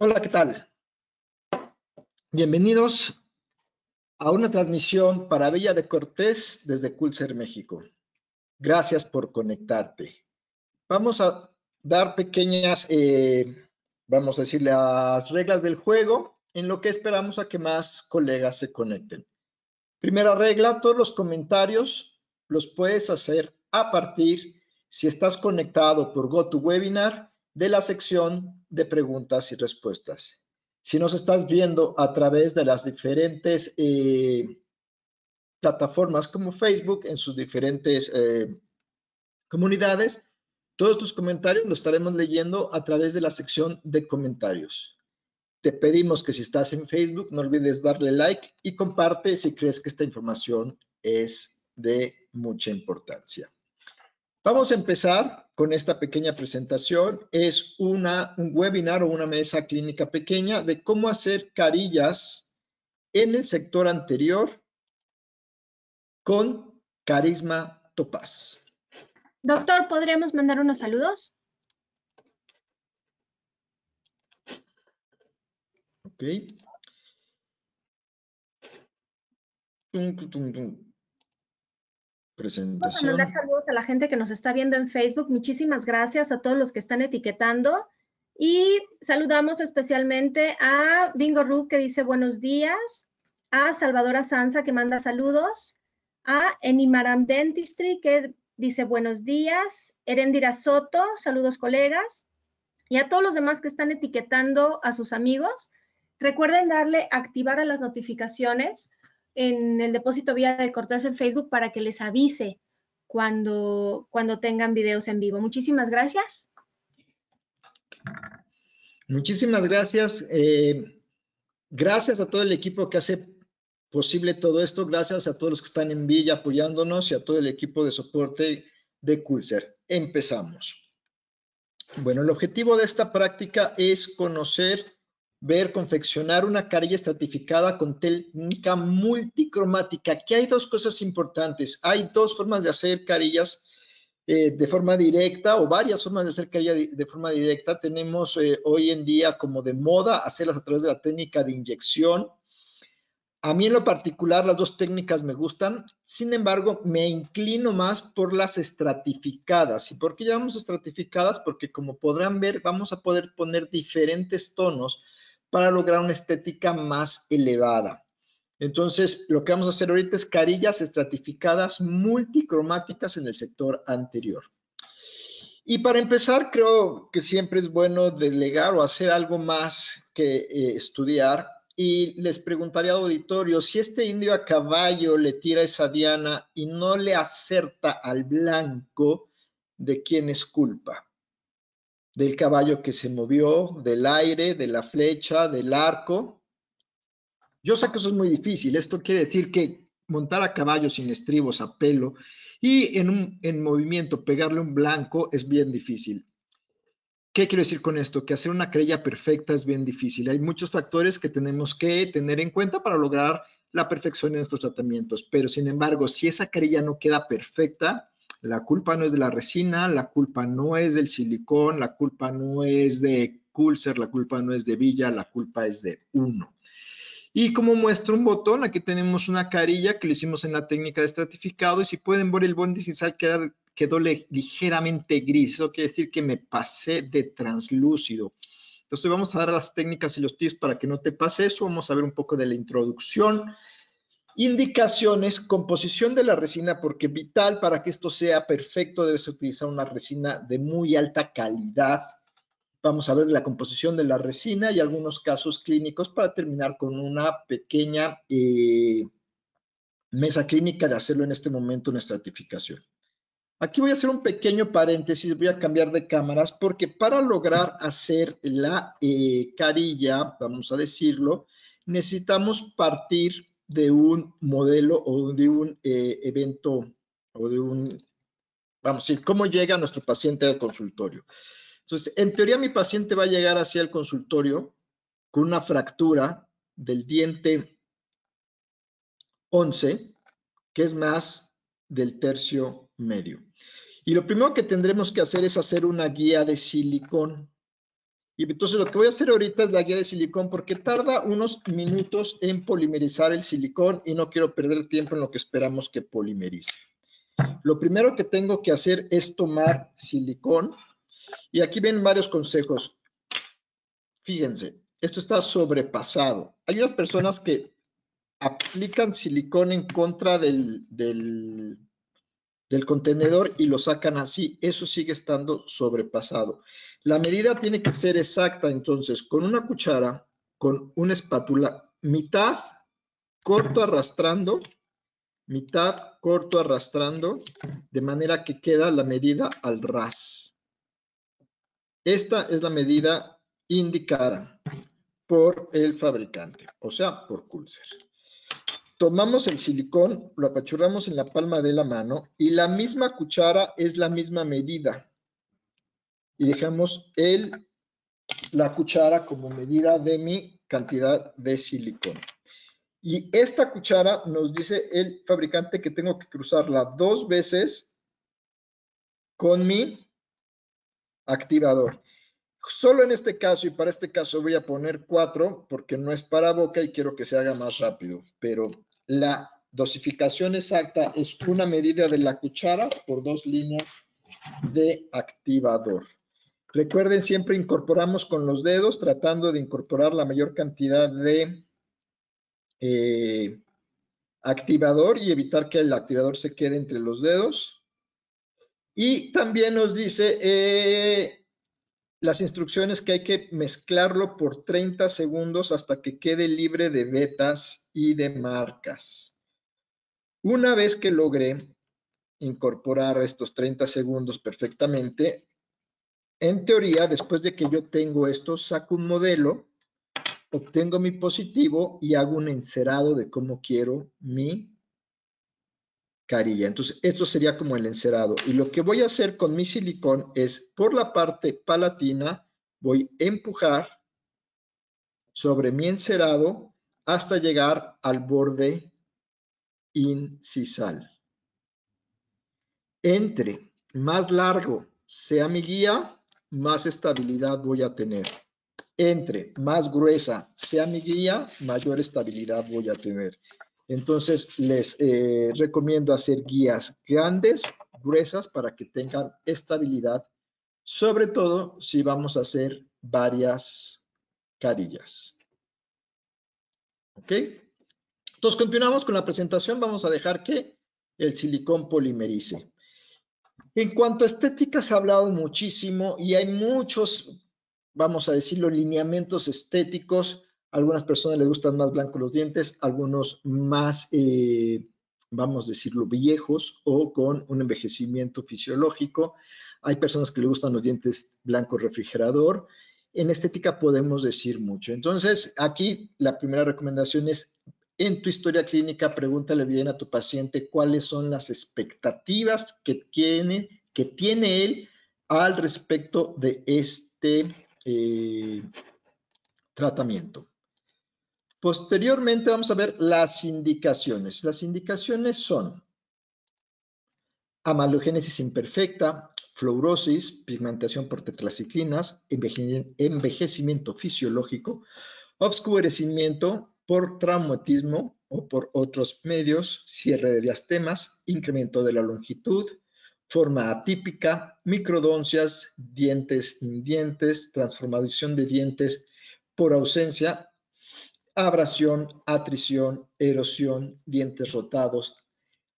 Hola, ¿qué tal? Bienvenidos a una transmisión para Villa de Cortés desde Culser, México. Gracias por conectarte. Vamos a dar pequeñas, eh, vamos a decir, las reglas del juego en lo que esperamos a que más colegas se conecten. Primera regla, todos los comentarios los puedes hacer a partir, si estás conectado por GoToWebinar, de la sección de preguntas y respuestas. Si nos estás viendo a través de las diferentes eh, plataformas como Facebook, en sus diferentes eh, comunidades, todos tus comentarios los estaremos leyendo a través de la sección de comentarios. Te pedimos que si estás en Facebook, no olvides darle like y comparte si crees que esta información es de mucha importancia. Vamos a empezar con esta pequeña presentación. Es una, un webinar o una mesa clínica pequeña de cómo hacer carillas en el sector anterior con Carisma Topaz. Doctor, ¿podríamos mandar unos saludos? Ok. Tum, tum, tum. Vamos a mandar saludos a la gente que nos está viendo en Facebook. Muchísimas gracias a todos los que están etiquetando. Y saludamos especialmente a Bingo Ru que dice buenos días, a Salvadora Sanza que manda saludos, a Enimaram Dentistry que dice buenos días, Erendira Soto, saludos colegas, y a todos los demás que están etiquetando a sus amigos. Recuerden darle activar a las notificaciones en el depósito vía de Cortés en Facebook para que les avise cuando, cuando tengan videos en vivo. Muchísimas gracias. Muchísimas gracias. Eh, gracias a todo el equipo que hace posible todo esto. Gracias a todos los que están en Villa apoyándonos y a todo el equipo de soporte de Culser. Empezamos. Bueno, el objetivo de esta práctica es conocer ver confeccionar una carilla estratificada con técnica multicromática. Aquí hay dos cosas importantes. Hay dos formas de hacer carillas eh, de forma directa o varias formas de hacer carilla de, forma directa. Tenemos eh, hoy en día como de moda hacerlas a través de la técnica de inyección. A mí en lo particular las dos técnicas me gustan, sin embargo me inclino más por las estratificadas. ¿Y por qué llamamos estratificadas? Porque como podrán ver vamos a poder poner diferentes tonos para lograr una estética más elevada. Entonces, lo que vamos a hacer ahorita es carillas estratificadas multicromáticas en el sector anterior. Y para empezar, creo que siempre es bueno delegar o hacer algo más que eh, estudiar. Y les preguntaría al auditorio, si este indio a caballo le tira esa diana y no le acerta al blanco, ¿de quién es culpa? Del caballo que se movió, del aire, de la flecha, del arco. Yo sé que eso es muy difícil. Esto quiere decir que montar a caballo sin estribos a pelo y en, un, en movimiento pegarle un blanco es bien difícil. ¿Qué quiero decir con esto? Que hacer una crella perfecta es bien difícil. Hay muchos factores que tenemos que tener en cuenta para lograr la perfección en nuestros tratamientos, pero sin embargo, si esa crella no queda perfecta, la culpa no es de la resina, la culpa no es del silicón, la culpa no es de Culser, la culpa no es de Villa, la culpa es de uno. Y como muestra un botón, aquí tenemos una carilla que lo hicimos en la técnica de estratificado y si pueden ver el bondisisal quedó, quedó ligeramente gris. Eso quiere decir que me pasé de translúcido. Entonces vamos a dar las técnicas y los tips para que no te pase eso. Vamos a ver un poco de la introducción Indicaciones, composición de la resina, porque vital para que esto sea perfecto debes utilizar una resina de muy alta calidad. Vamos a ver la composición de la resina y algunos casos clínicos para terminar con una pequeña eh, mesa clínica de hacerlo en este momento en estratificación. Aquí voy a hacer un pequeño paréntesis, voy a cambiar de cámaras porque para lograr hacer la eh, carilla, vamos a decirlo, necesitamos partir de un modelo o de un eh, evento o de un, vamos a decir, cómo llega nuestro paciente al consultorio. Entonces, en teoría mi paciente va a llegar hacia el consultorio con una fractura del diente 11, que es más del tercio medio. Y lo primero que tendremos que hacer es hacer una guía de silicón. Y entonces lo que voy a hacer ahorita es la guía de silicón porque tarda unos minutos en polimerizar el silicón y no quiero perder tiempo en lo que esperamos que polimerice. Lo primero que tengo que hacer es tomar silicón y aquí ven varios consejos. Fíjense, esto está sobrepasado. Hay unas personas que aplican silicón en contra del, del, contenedor y lo sacan así. Eso sigue estando sobrepasado. La medida tiene que ser exacta, entonces, con una cuchara, con una espátula, mitad corto arrastrando, mitad corto arrastrando, de manera que queda la medida al ras. Esta es la medida indicada por el fabricante, o sea, por Culser. Tomamos el silicón, lo apachurramos en la palma de la mano y la misma cuchara es la misma medida. Y dejamos el, la cuchara como medida de mi cantidad de silicón. Y esta cuchara nos dice el fabricante que tengo que cruzarla dos veces con mi activador. Solo en este caso y para este caso voy a poner cuatro porque no es para boca y quiero que se haga más rápido. Pero la dosificación exacta es una medida de la cuchara por dos líneas de activador. Recuerden, siempre incorporamos con los dedos tratando de incorporar la mayor cantidad de eh, activador y evitar que el activador se quede entre los dedos. Y también nos dice eh, las instrucciones que hay que mezclarlo por 30 segundos hasta que quede libre de vetas y de marcas. Una vez que logré incorporar estos 30 segundos perfectamente, en teoría, después de que yo tengo esto, saco un modelo, obtengo mi positivo y hago un encerado de cómo quiero mi carilla. Entonces, esto sería como el encerado. Y lo que voy a hacer con mi silicón es, por la parte palatina, voy a empujar sobre mi encerado hasta llegar al borde incisal. Entre más largo sea mi guía, más estabilidad voy a tener. Entre más gruesa sea mi guía, mayor estabilidad voy a tener. Entonces, les eh, recomiendo hacer guías grandes, gruesas, para que tengan estabilidad, sobre todo si vamos a hacer varias carillas. ¿Ok? Entonces, continuamos con la presentación. Vamos a dejar que el silicón polimerice. En cuanto a estética, se ha hablado muchísimo y hay muchos, vamos a decirlo, lineamientos estéticos algunas personas les gustan más blancos los dientes, algunos más, eh, vamos a decirlo, viejos o con un envejecimiento fisiológico. Hay personas que le gustan los dientes blancos refrigerador. En estética podemos decir mucho. Entonces, aquí la primera recomendación es, en tu historia clínica, pregúntale bien a tu paciente cuáles son las expectativas que tiene, que tiene él al respecto de este eh, tratamiento. Posteriormente vamos a ver las indicaciones. Las indicaciones son amalogénesis imperfecta, fluorosis, pigmentación por tetraciclinas, envejecimiento fisiológico, obscurecimiento por traumatismo o por otros medios, cierre de diastemas, incremento de la longitud, forma atípica, microdoncias, dientes indientes, transformación de dientes por ausencia abrasión, atrición, erosión, dientes rotados,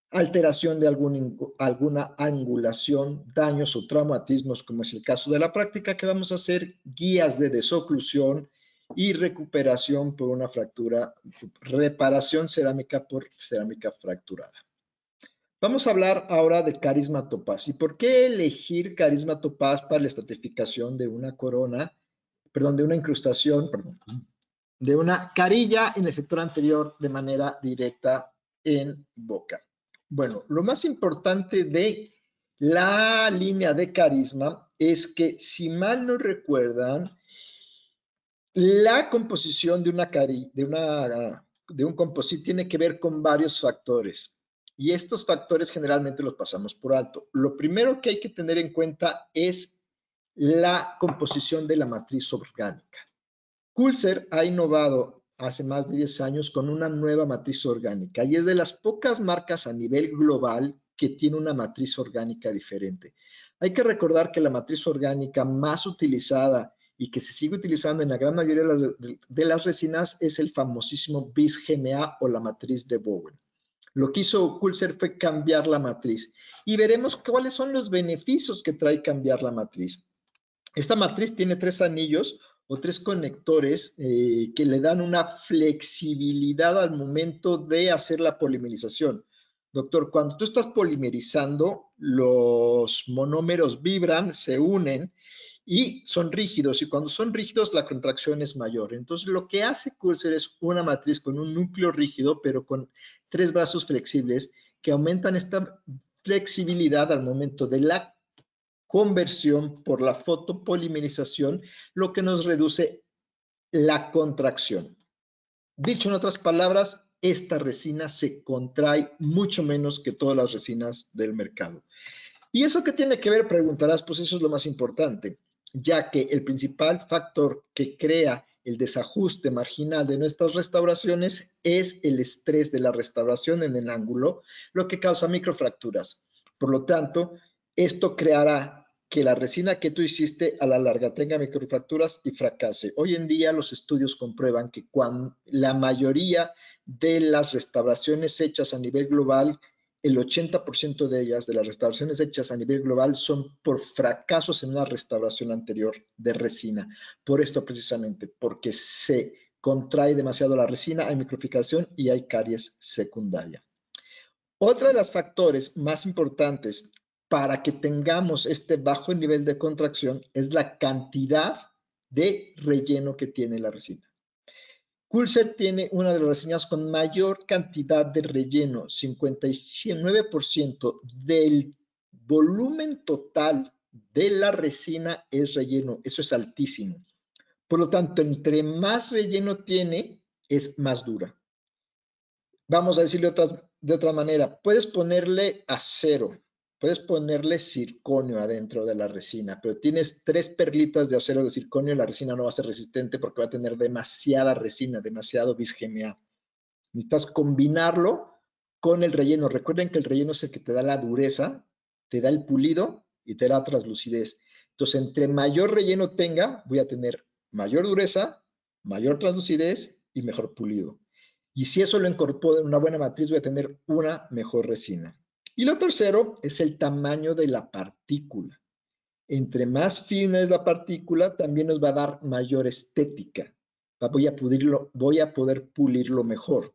alteración de alguna angulación, daños o traumatismos, como es el caso de la práctica que vamos a hacer, guías de desoclusión y recuperación por una fractura, reparación cerámica por cerámica fracturada. Vamos a hablar ahora de carisma topaz. ¿Y por qué elegir carisma topaz para la estratificación de una corona, perdón, de una incrustación, perdón, de una carilla en el sector anterior de manera directa en boca. Bueno, lo más importante de la línea de carisma es que, si mal no recuerdan, la composición de una de, una, de un composite tiene que ver con varios factores. Y estos factores generalmente los pasamos por alto. Lo primero que hay que tener en cuenta es la composición de la matriz orgánica. Kulzer ha innovado hace más de 10 años con una nueva matriz orgánica y es de las pocas marcas a nivel global que tiene una matriz orgánica diferente. Hay que recordar que la matriz orgánica más utilizada y que se sigue utilizando en la gran mayoría de las, resinas es el famosísimo BIS-GMA o la matriz de Bowen. Lo que hizo Kulzer fue cambiar la matriz y veremos cuáles son los beneficios que trae cambiar la matriz. Esta matriz tiene tres anillos o tres conectores eh, que le dan una flexibilidad al momento de hacer la polimerización. Doctor, cuando tú estás polimerizando, los monómeros vibran, se unen y son rígidos y cuando son rígidos la contracción es mayor. Entonces lo que hace Culser es una matriz con un núcleo rígido pero con tres brazos flexibles que aumentan esta flexibilidad al momento de la conversión por la fotopolimerización, lo que nos reduce la contracción. Dicho en otras palabras, esta resina se contrae mucho menos que todas las resinas del mercado. ¿Y eso qué tiene que ver? Preguntarás, pues eso es lo más importante ya que el principal factor que crea el desajuste marginal de nuestras restauraciones es el estrés de la restauración en el ángulo, lo que causa microfracturas. Por lo tanto, esto creará que la resina que tú hiciste a la larga tenga microfracturas y fracase. Hoy en día los estudios comprueban que cuando la mayoría de las restauraciones hechas a nivel global el 80% de ellas, de las restauraciones hechas a nivel global, son por fracasos en una restauración anterior de resina. Por esto precisamente, porque se contrae demasiado la resina, hay microficación y hay caries secundaria. Otro de los factores más importantes para que tengamos este bajo nivel de contracción es la cantidad de relleno que tiene la resina. Culser tiene una de las resinas con mayor cantidad de relleno, 59% del volumen total de la resina es relleno, eso es altísimo. Por lo tanto, entre más relleno tiene, es más dura. Vamos a decirlo de otra manera, puedes ponerle acero, Puedes ponerle circonio adentro de la resina, pero tienes tres perlitas de acero de circonio, la resina no va a ser resistente porque va a tener demasiada resina, demasiado bisgma. Necesitas combinarlo con el relleno. Recuerden que el relleno es el que te da la dureza, te da el pulido y te da translucidez. Entonces, entre mayor relleno tenga, voy a tener mayor dureza, mayor translucidez y mejor pulido. Y si eso lo incorporo en una buena matriz, voy a tener una mejor resina. Y lo tercero es el tamaño de la partícula. Entre más fina es la partícula, también nos va a dar mayor estética. Voy a, voy a poder pulirlo mejor.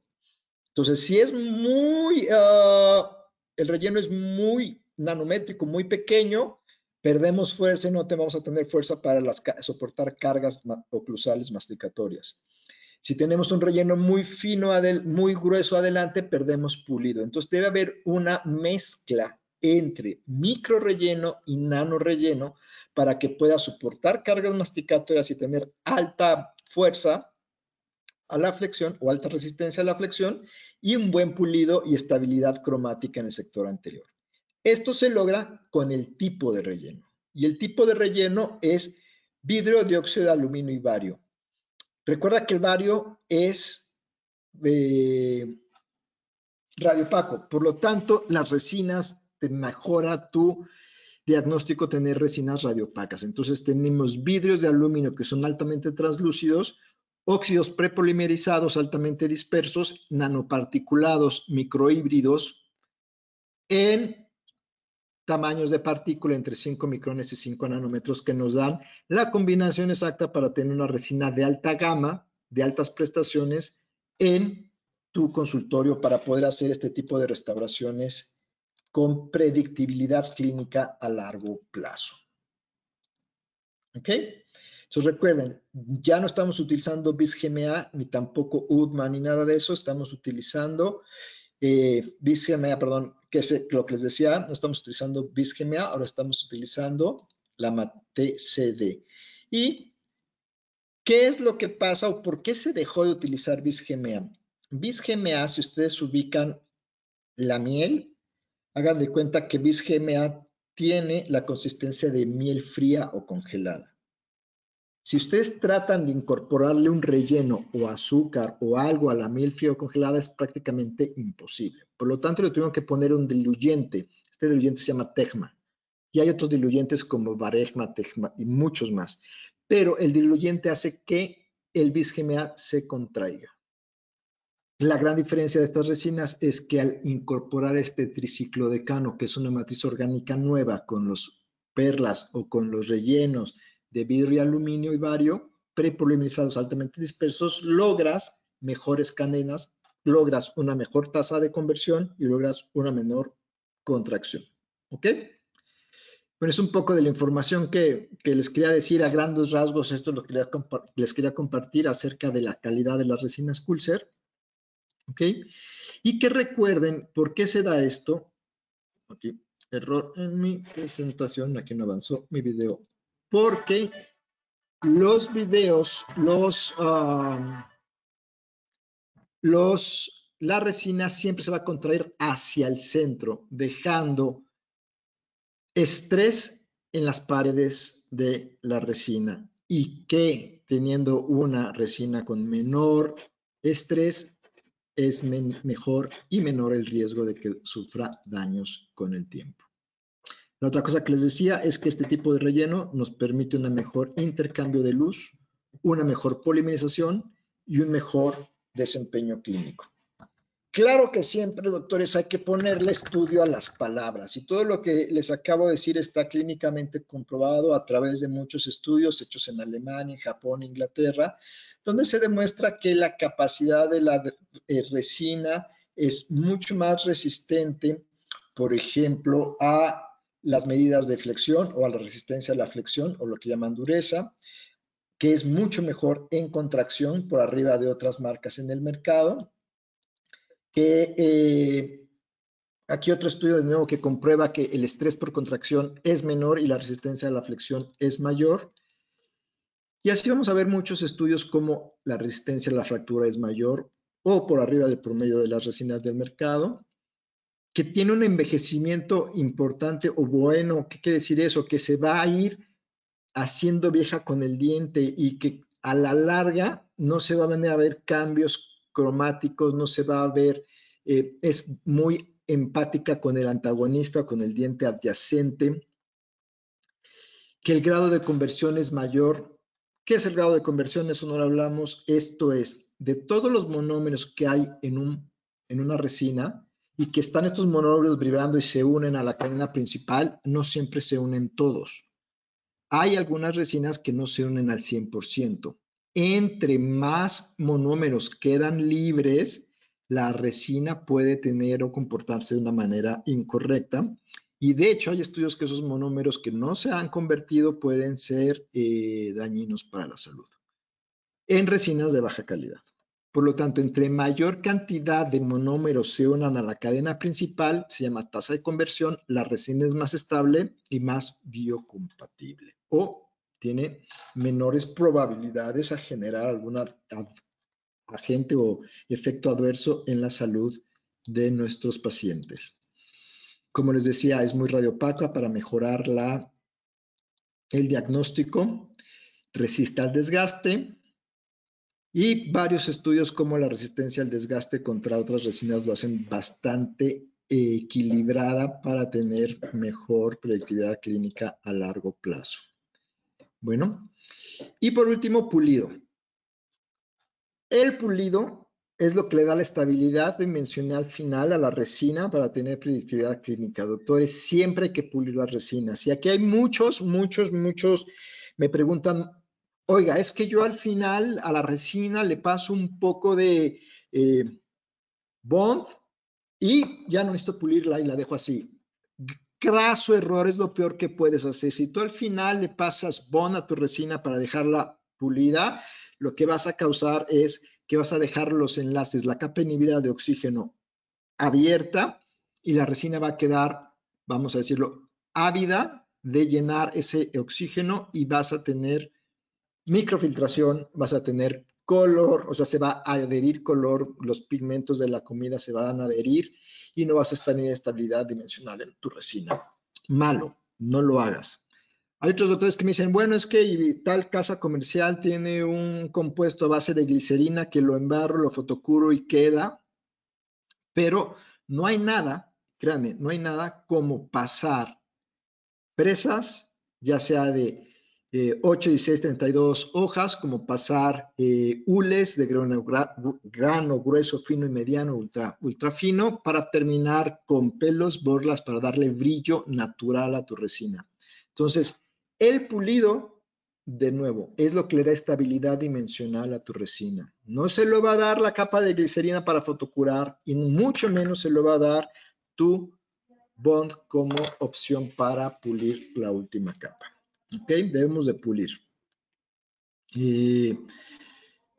Entonces, si es muy, ah, el relleno es muy nanométrico, muy pequeño, perdemos fuerza y no vamos a tener fuerza para soportar cargas oclusales masticatorias. Si tenemos un relleno muy fino, muy grueso adelante, perdemos pulido. Entonces debe haber una mezcla entre micro relleno y nano relleno para que pueda soportar cargas masticatorias y tener alta fuerza a la flexión o alta resistencia a la flexión y un buen pulido y estabilidad cromática en el sector anterior. Esto se logra con el tipo de relleno. Y el tipo de relleno es vidrio, dióxido de aluminio y bario. Recuerda que el bario es eh, radiopaco, por lo tanto, las resinas te mejora tu diagnóstico tener resinas radiopacas. Entonces tenemos vidrios de aluminio que son altamente translúcidos, óxidos prepolimerizados altamente dispersos, nanoparticulados microhíbridos en tamaños de partícula entre 5 micrones y 5 nanómetros que nos dan la combinación exacta para tener una resina de alta gama, de altas prestaciones en tu consultorio para poder hacer este tipo de restauraciones con predictibilidad clínica a largo plazo. ¿Ok? Entonces recuerden, ya no estamos utilizando BIS-GMA ni tampoco UDMA ni nada de eso, estamos utilizando eh, BIS-GMA, perdón, que es lo que les decía, no estamos utilizando BISGMA, ahora estamos utilizando la MATCD. ¿Y qué es lo que pasa o por qué se dejó de utilizar BISGMA? BISGMA, si ustedes ubican la miel, hagan de cuenta que BISGMA tiene la consistencia de miel fría o congelada. Si ustedes tratan de incorporarle un relleno o azúcar o algo a la miel fría o congelada, es prácticamente imposible. Por lo tanto, le tuvieron que poner un diluyente. Este diluyente se llama Tegma. Y hay otros diluyentes como Barejma, Tegma y muchos más. Pero el diluyente hace que el bis GMA se contraiga. La gran diferencia de estas resinas es que al incorporar este triciclodecano, que es una matriz orgánica nueva con los perlas o con los rellenos de vidrio y aluminio y bario prepolimerizados altamente dispersos, logras mejores cadenas, logras una mejor tasa de conversión y logras una menor contracción. ¿Ok? Bueno, es un poco de la información que, les quería decir a grandes rasgos. Esto es lo que les quería compartir acerca de la calidad de las resinas Pulser. ¿Ok? Y que recuerden por qué se da esto. Aquí, error en mi presentación, aquí no avanzó mi video. Porque los videos, los, ah, los, la resina siempre se va a contraer hacia el centro, dejando estrés en las paredes de la resina y que teniendo una resina con menor estrés es mejor y menor el riesgo de que sufra daños con el tiempo. La otra cosa que les decía es que este tipo de relleno nos permite un mejor intercambio de luz, una mejor polimerización y un mejor desempeño clínico. Claro que siempre, doctores, hay que ponerle estudio a las palabras y todo lo que les acabo de decir está clínicamente comprobado a través de muchos estudios hechos en Alemania, Japón, Inglaterra, donde se demuestra que la capacidad de la eh, resina es mucho más resistente, por ejemplo, a las medidas de flexión o a la resistencia a la flexión o lo que llaman dureza, que es mucho mejor en contracción por arriba de otras marcas en el mercado, que eh, aquí otro estudio de nuevo que comprueba que el estrés por contracción es menor y la resistencia a la flexión es mayor, y así vamos a ver muchos estudios como la resistencia a la fractura es mayor o por arriba del promedio de las resinas del mercado, que tiene un envejecimiento importante o bueno. ¿Qué quiere decir eso? Que se va a ir haciendo vieja con el diente y que a la larga no se van a ver cambios cromáticos, no se va a ver, eh, es muy empática con el antagonista, con el diente adyacente, que el grado de conversión es mayor ¿Qué es el grado de conversión? Eso no lo hablamos. Esto es, de todos los monómeros que hay en, un, en una resina y que están estos monómeros vibrando y se unen a la cadena principal, no siempre se unen todos. Hay algunas resinas que no se unen al 100%. Entre más monómeros quedan libres, la resina puede tener o comportarse de una manera incorrecta y de hecho hay estudios que esos monómeros que no se han convertido pueden ser eh, dañinos para la salud en resinas de baja calidad. Por lo tanto, entre mayor cantidad de monómeros se unan a la cadena principal, se llama tasa de conversión, la resina es más estable y más biocompatible o tiene menores probabilidades a generar algún agente o efecto adverso en la salud de nuestros pacientes. Como les decía, es muy radiopaca para mejorar el diagnóstico, resiste al desgaste y varios estudios como la resistencia al desgaste contra otras resinas lo hacen bastante equilibrada para tener mejor predictividad clínica a largo plazo. Bueno, y por último, pulido. El pulido es lo que le da la estabilidad dimensional final a la resina para tener predictividad clínica. Doctores, siempre hay que pulir las resinas. Y aquí hay muchos, muchos, muchos, me preguntan, oiga, es que yo al final a la resina le paso un poco de eh, bond y ya no necesito pulirla y la dejo así. Craso error es lo peor que puedes hacer. Si tú al final le pasas bond a tu resina para dejarla pulida, lo que vas a causar es que vas a dejar los enlaces, la capa inhibida de oxígeno abierta y la resina va a quedar, vamos a decirlo, ávida de llenar ese oxígeno y vas a tener microfiltración, vas a tener color, o sea, se va a adherir color, los pigmentos de la comida se van a adherir y no vas a estar en estabilidad dimensional en tu resina. Malo. no lo hagas. Hay otros doctores que me dicen, bueno, es que tal casa comercial tiene un compuesto a base de glicerina que lo embarro, lo fotocuro y queda, pero no hay nada, créanme, no hay nada como pasar presas, ya sea de 8, 16, 32 hojas, como pasar eh, hules de grano, grano, grueso, fino y mediano, ultra, ultra fino, para terminar con pelos, borlas, para darle brillo natural a tu resina. Entonces, el pulido, de nuevo, es lo que le da estabilidad dimensional a tu resina. No se lo va a dar la capa de glicerina para fotocurar y mucho menos se lo va a dar tu bond como opción para pulir la última capa. ¿Ok? Debemos de pulir. Y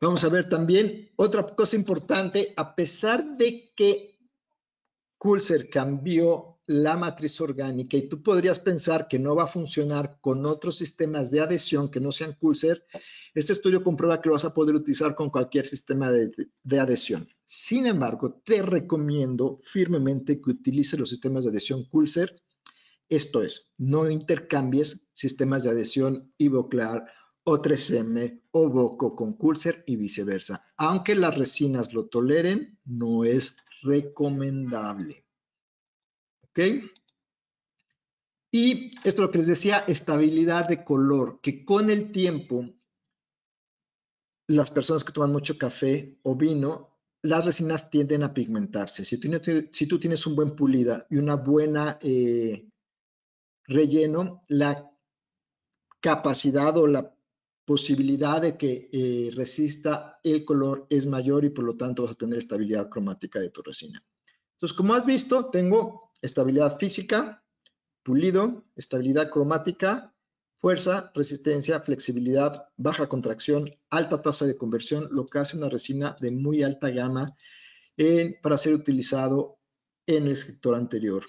vamos a ver también otra cosa importante, a pesar de que Coulser cambió la matriz orgánica y tú podrías pensar que no va a funcionar con otros sistemas de adhesión que no sean Coulser, este estudio comprueba que lo vas a poder utilizar con cualquier sistema de, adhesión. Sin embargo, te recomiendo firmemente que utilices los sistemas de adhesión Coulser esto es, no intercambies sistemas de adhesión Ivoclar o 3M o Boco con Culser y viceversa. Aunque las resinas lo toleren, no es recomendable. ¿Ok? Y esto es lo que les decía, estabilidad de color, que con el tiempo las personas que toman mucho café o vino, las resinas tienden a pigmentarse. Si tú, tienes un buen pulida y una buena eh, relleno, la capacidad o la posibilidad de que eh, resista el color es mayor y por lo tanto vas a tener estabilidad cromática de tu resina. Entonces, como has visto, tengo estabilidad física, pulido, estabilidad cromática, fuerza, resistencia, flexibilidad, baja contracción, alta tasa de conversión, lo que hace una resina de muy alta gama para ser utilizado en el sector anterior.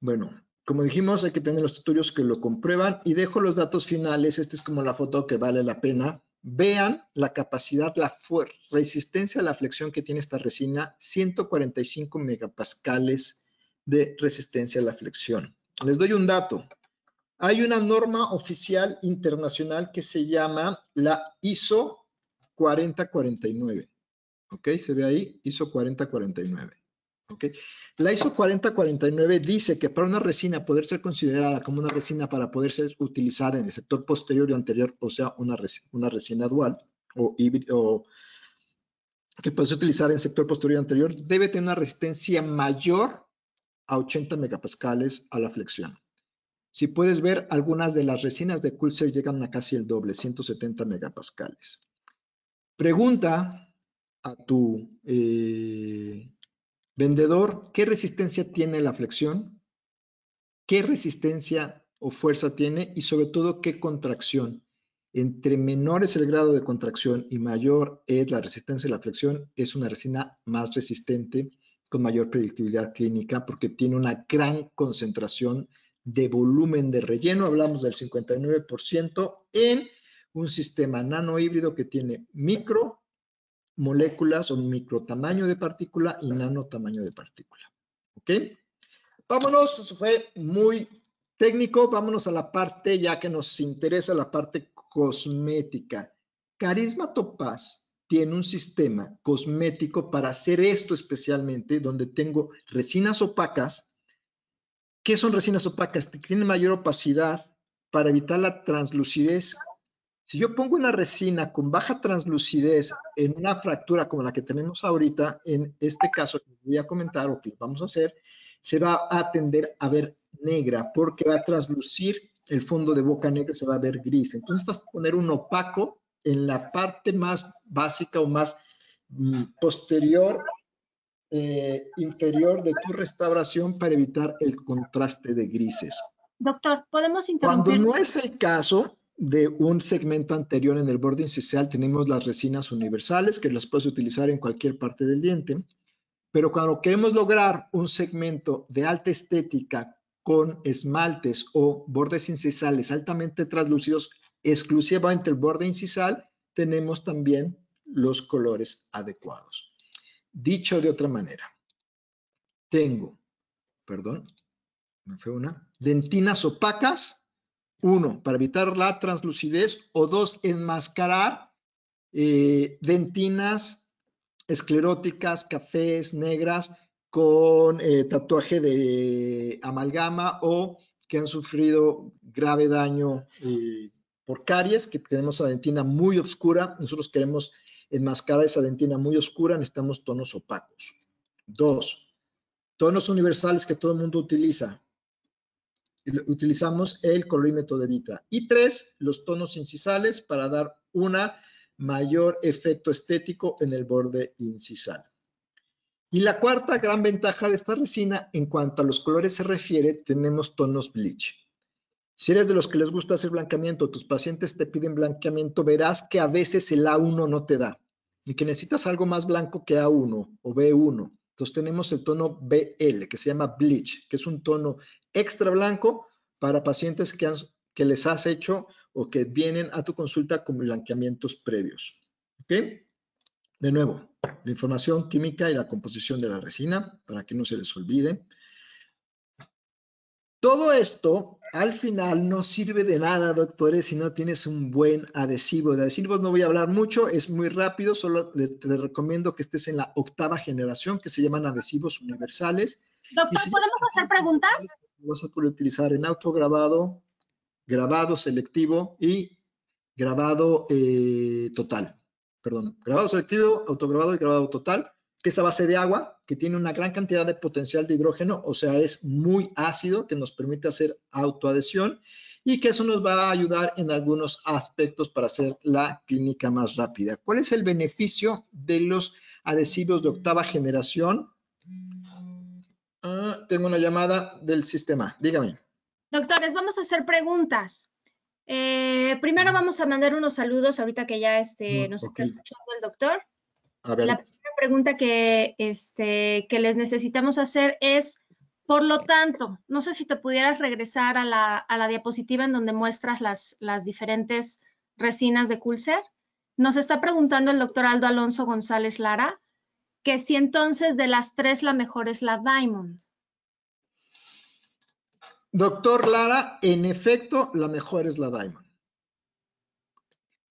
Bueno, como dijimos, hay que tener los estudios que lo comprueban y dejo los datos finales. Esta es como la foto que vale la pena. Vean la capacidad, la resistencia a la flexión que tiene esta resina, 145 megapascales de resistencia a la flexión. Les doy un dato. Hay una norma oficial internacional que se llama la ISO 4049. ¿Ok? Se ve ahí, ISO 4049. ¿Ok? La ISO 4049 dice que para una resina poder ser considerada como una resina para poder ser utilizada en el sector posterior y anterior, o sea, una, resina dual o, o que puede ser utilizada en el sector posterior y anterior, debe tener una resistencia mayor a 80 megapascales a la flexión. Si puedes ver, algunas de las resinas de Coulser llegan a casi el doble, 170 megapascales. Pregunta a tu eh, Vendedor, ¿qué resistencia tiene la flexión? ¿Qué resistencia o fuerza tiene? Y sobre todo, ¿qué contracción? Entre menor es el grado de contracción y mayor es la resistencia de la flexión, es una resina más resistente, con mayor predictibilidad clínica, porque tiene una gran concentración de volumen de relleno. Hablamos del 59% en un sistema nano híbrido que tiene micro, moléculas o micro tamaño de partícula y nano tamaño de partícula. ¿Ok? Vámonos, eso fue muy técnico, vámonos a la parte ya que nos interesa, la parte cosmética. Carisma Topaz tiene un sistema cosmético para hacer esto especialmente, donde tengo resinas opacas. ¿Qué son resinas opacas? Tienen mayor opacidad para evitar la translucidez si yo pongo una resina con baja translucidez en una fractura como la que tenemos ahorita, en este caso que voy a comentar o que vamos a hacer, se va a tender a ver negra porque va a translucir el fondo de boca negra, se va a ver gris. Entonces vas a poner un opaco en la parte más básica o más mm, posterior, eh, inferior de tu restauración para evitar el contraste de grises. Doctor, ¿podemos interrumpir? Cuando no es el caso, de un segmento anterior en el borde incisal tenemos las resinas universales que las puedes utilizar en cualquier parte del diente, pero cuando queremos lograr un segmento de alta estética con esmaltes o bordes incisales altamente translúcidos, exclusivamente el borde incisal, tenemos también los colores adecuados. Dicho de otra manera, tengo, perdón, me fue una. Dentinas opacas, uno, para evitar la translucidez, o dos, enmascarar eh, dentinas escleróticas, cafés, negras, con eh, tatuaje de amalgama o que han sufrido grave daño eh, por caries, que tenemos la dentina muy oscura. Nosotros queremos enmascarar esa dentina muy oscura, necesitamos tonos opacos. Dos, tonos universales que todo el mundo utiliza. Utilizamos el colorímetro de Vitra. Y tres, los tonos incisales para dar una mayor efecto estético en el borde incisal. Y la cuarta gran ventaja de esta resina, en cuanto a los colores se refiere, tenemos tonos bleach. Si eres de los que les gusta hacer blanqueamiento, tus pacientes te piden blanqueamiento, verás que a veces el A1 no te da y que necesitas algo más blanco que A1 o B1. Entonces tenemos el tono BL, que se llama bleach, que es un tono extra blanco para pacientes que, les has hecho o que vienen a tu consulta con blanqueamientos previos. ¿Ok? De nuevo, la información química y la composición de la resina, para que no se les olvide. Todo esto al final no sirve de nada, doctores, si no tienes un buen adhesivo. De adhesivos no voy a hablar mucho, es muy rápido, solo le, te recomiendo que estés en la octava generación, que se llaman adhesivos universales. Doctor, ¿podemos hacer preguntas? Vas a poder utilizar en autograbado, grabado selectivo y grabado eh, total perdón, grabado selectivo, autograbado y grabado total, que es a base de agua, que tiene una gran cantidad de potencial de hidrógeno, o sea, es muy ácido, que nos permite hacer autoadhesión y que eso nos va a ayudar en algunos aspectos para hacer la clínica más rápida. ¿Cuál es el beneficio de los adhesivos de octava generación? Ah, tengo una llamada del sistema, dígame. Doctores, vamos a hacer preguntas. Eh, primero vamos a mandar unos saludos ahorita que ya este, mm, nos está escuchando el doctor. La primera pregunta que, este, que les necesitamos hacer es, por lo tanto, no sé si te pudieras regresar a la, diapositiva en donde muestras las, diferentes resinas de Culser. Nos está preguntando el doctor Aldo Alonso González Lara que si entonces de las tres la mejor es la Diamond. Doctor Lara, en efecto, la mejor es la Diamond.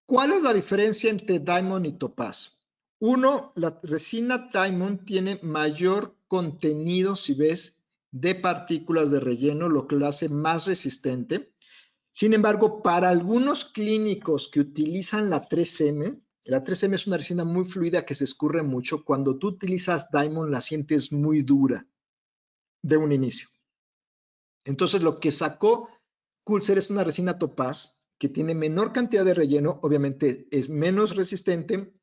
¿Cuál es la diferencia entre Diamond y Topaz? Uno, la resina Diamond tiene mayor contenido, si ves, de partículas de relleno, lo que la hace más resistente. Sin embargo, para algunos clínicos que utilizan la 3M, la 3M es una resina muy fluida que se escurre mucho. Cuando tú utilizas Diamond, la sientes muy dura de un inicio. Entonces, lo que sacó Culser es una resina topaz que tiene menor cantidad de relleno, obviamente es menos resistente,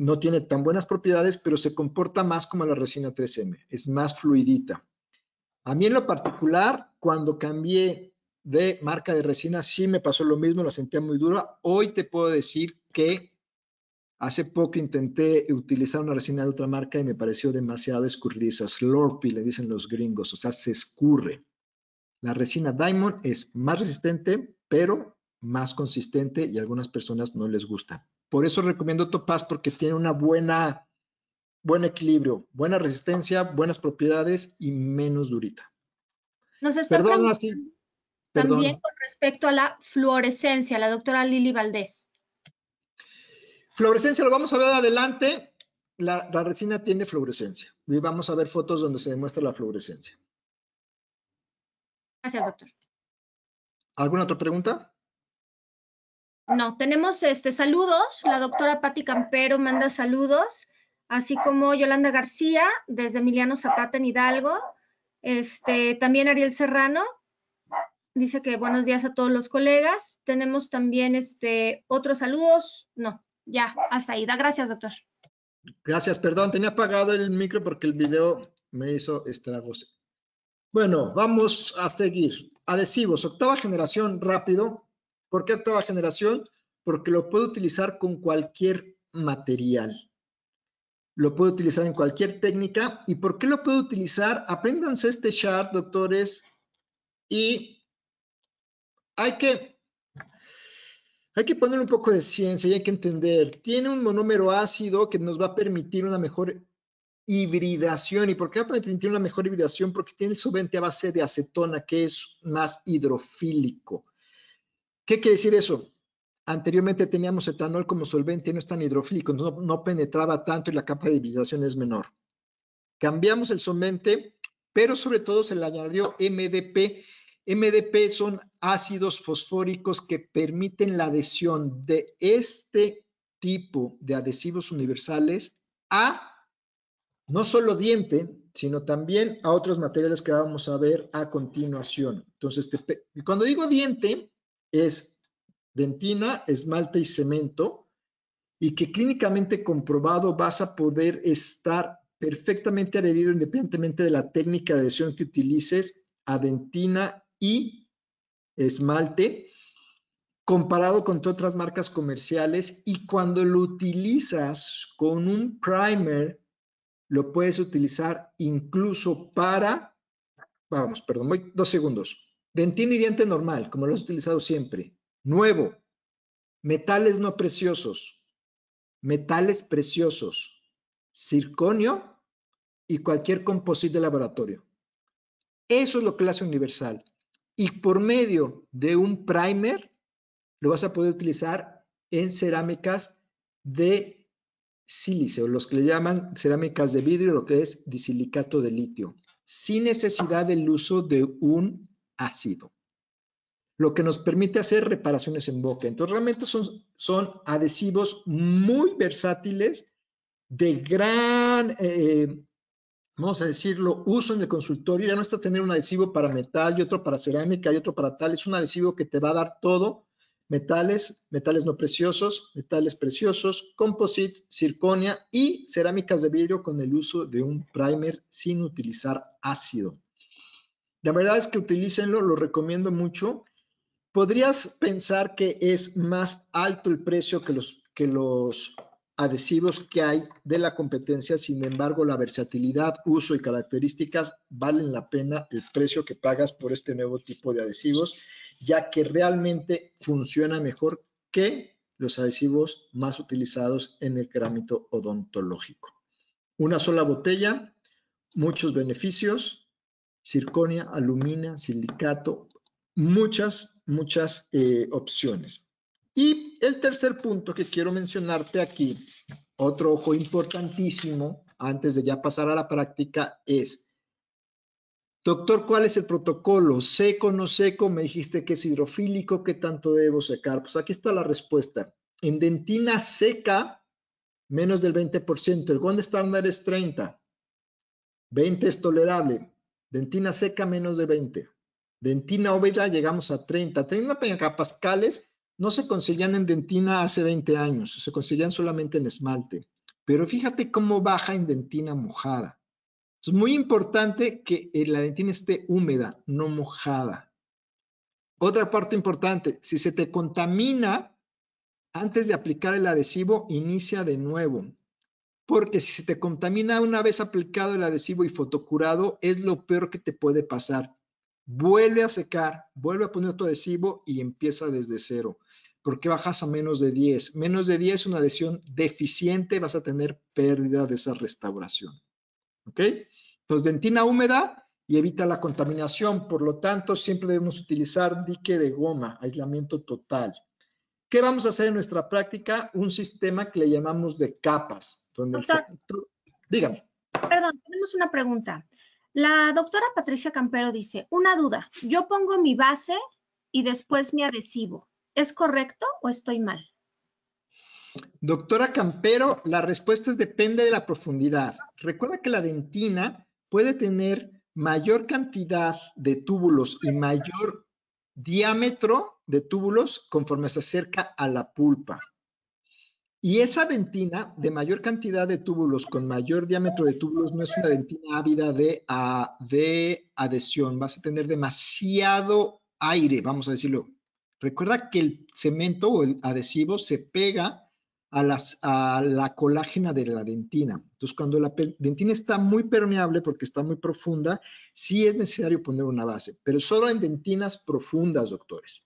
no tiene tan buenas propiedades, pero se comporta más como la resina 3M, es más fluidita. A mí en lo particular, cuando cambié de marca de resina, sí me pasó lo mismo, la sentía muy dura. Hoy te puedo decir que hace poco intenté utilizar una resina de otra marca y me pareció demasiado escurridiza. Slurpy, le dicen los gringos, o sea, se escurre. La resina Diamond es más resistente, pero más consistente y a algunas personas no les gusta. Por eso recomiendo Topaz porque tiene una buena, buen equilibrio, buena resistencia, buenas propiedades y menos durita. Nos está Perdón, así. También con respecto a la fluorescencia, la doctora Lili Valdés. Fluorescencia, lo vamos a ver adelante. La, la resina tiene fluorescencia. Y vamos a ver fotos donde se demuestra la fluorescencia. Gracias, doctor. ¿Alguna otra pregunta? No, tenemos este saludos. La doctora Patti Campero manda saludos, así como Yolanda García desde Emiliano Zapata en Hidalgo. Este, también Ariel Serrano dice que buenos días a todos los colegas. Tenemos también este otros saludos. No, ya, hasta ahí. Da gracias, doctor. Gracias, perdón, tenía apagado el micro porque el video me hizo estragos. Bueno, vamos a seguir. Adhesivos, octava generación, rápido. ¿Por qué octava generación? Porque lo puedo utilizar con cualquier material. Lo puedo utilizar en cualquier técnica. ¿Y por qué lo puedo utilizar? Apréndanse este chart, doctores, y hay que, hay que poner un poco de ciencia y hay que entender. Tiene un monómero ácido que nos va a permitir una mejor hibridación. ¿Y por qué va a permitir una mejor hibridación? Porque tiene el solvente a base de acetona, que es más hidrofílico. ¿Qué quiere decir eso? Anteriormente teníamos etanol como solvente, no es tan hidrofílico, no, no penetraba tanto y la capa de hibridación es menor. Cambiamos el solvente, pero sobre todo se le añadió MDP. MDP son ácidos fosfóricos que permiten la adhesión de este tipo de adhesivos universales a no solo diente, sino también a otros materiales que vamos a ver a continuación. Entonces, cuando digo diente, es dentina, esmalte y cemento, y que clínicamente comprobado vas a poder estar perfectamente adherido independientemente de la técnica de adhesión que utilices a dentina y esmalte, comparado con otras marcas comerciales y cuando lo utilizas con un primer, lo puedes utilizar incluso para, vamos, perdón, voy dos segundos, dentina y diente normal, como lo has utilizado siempre, Nuevo, metales no preciosos, metales preciosos, circonio y cualquier composite de laboratorio. Eso es lo que hace universal. Y por medio de un primer, lo vas a poder utilizar en cerámicas de sílice, o los que le llaman cerámicas de vidrio, lo que es disilicato de litio, sin necesidad del uso de un ácido lo que nos permite hacer reparaciones en boca. Entonces, realmente son, son adhesivos muy versátiles, de gran, eh, vamos a decirlo, uso en el consultorio. Ya no está tener un adhesivo para metal y otro para cerámica y otro para tal. Es un adhesivo que te va a dar todo, metales, metales no preciosos, metales preciosos, composite, circonia y cerámicas de vidrio con el uso de un primer sin utilizar ácido. La verdad es que utilícenlo, lo recomiendo mucho. Podrías pensar que es más alto el precio que los, que los adhesivos que hay de la competencia, sin embargo, la versatilidad, uso y características valen la pena el precio que pagas por este nuevo tipo de adhesivos, ya que realmente funciona mejor que los adhesivos más utilizados en el cerámico odontológico. Una sola botella, muchos beneficios, circonia, alumina, silicato, muchas muchas eh, opciones. Y el tercer punto que quiero mencionarte aquí, otro ojo importantísimo, antes de ya pasar a la práctica, es, doctor, ¿cuál es el protocolo? ¿Seco, no seco? Me dijiste que es hidrofílico, ¿qué tanto debo secar? Pues aquí está la respuesta. En dentina seca, menos del 20%. El gold estándar es 30. 20 es tolerable. Dentina seca, menos de 20. Dentina óvida llegamos a 30. 30 megapascales no se conseguían en dentina hace 20 años, se conseguían solamente en esmalte. Pero fíjate cómo baja en dentina mojada. Es muy importante que eh, la dentina esté húmeda, no mojada. Otra parte importante, si se te contamina, antes de aplicar el adhesivo, inicia de nuevo. Porque si se te contamina una vez aplicado el adhesivo y fotocurado, es lo peor que te puede pasar vuelve a secar, vuelve a poner tu adhesivo y empieza desde cero. ¿Por qué bajas a menos de 10? Menos de 10 es una adhesión deficiente, vas a tener pérdida de esa restauración. ¿Ok? Entonces, dentina húmeda y evita la contaminación. Por lo tanto, siempre debemos utilizar dique de goma, aislamiento total. ¿Qué vamos a hacer en nuestra práctica? Un sistema que le llamamos de capas. Donde dígame. Perdón, tenemos una pregunta. La doctora Patricia Campero dice, una duda, yo pongo mi base y después mi adhesivo. ¿Es correcto o estoy mal? Doctora Campero, la respuesta es depende de la profundidad. Recuerda que la dentina puede tener mayor cantidad de túbulos y mayor diámetro de túbulos conforme se acerca a la pulpa. Y esa dentina de mayor cantidad de túbulos, con mayor diámetro de túbulos, no es una dentina ávida de, de adhesión. Vas a tener demasiado aire, vamos a decirlo. Recuerda que el cemento o el adhesivo se pega a, las, a la colágena de la dentina. Entonces, cuando la dentina está muy permeable porque está muy profunda, sí es necesario poner una base, pero solo en dentinas profundas, doctores.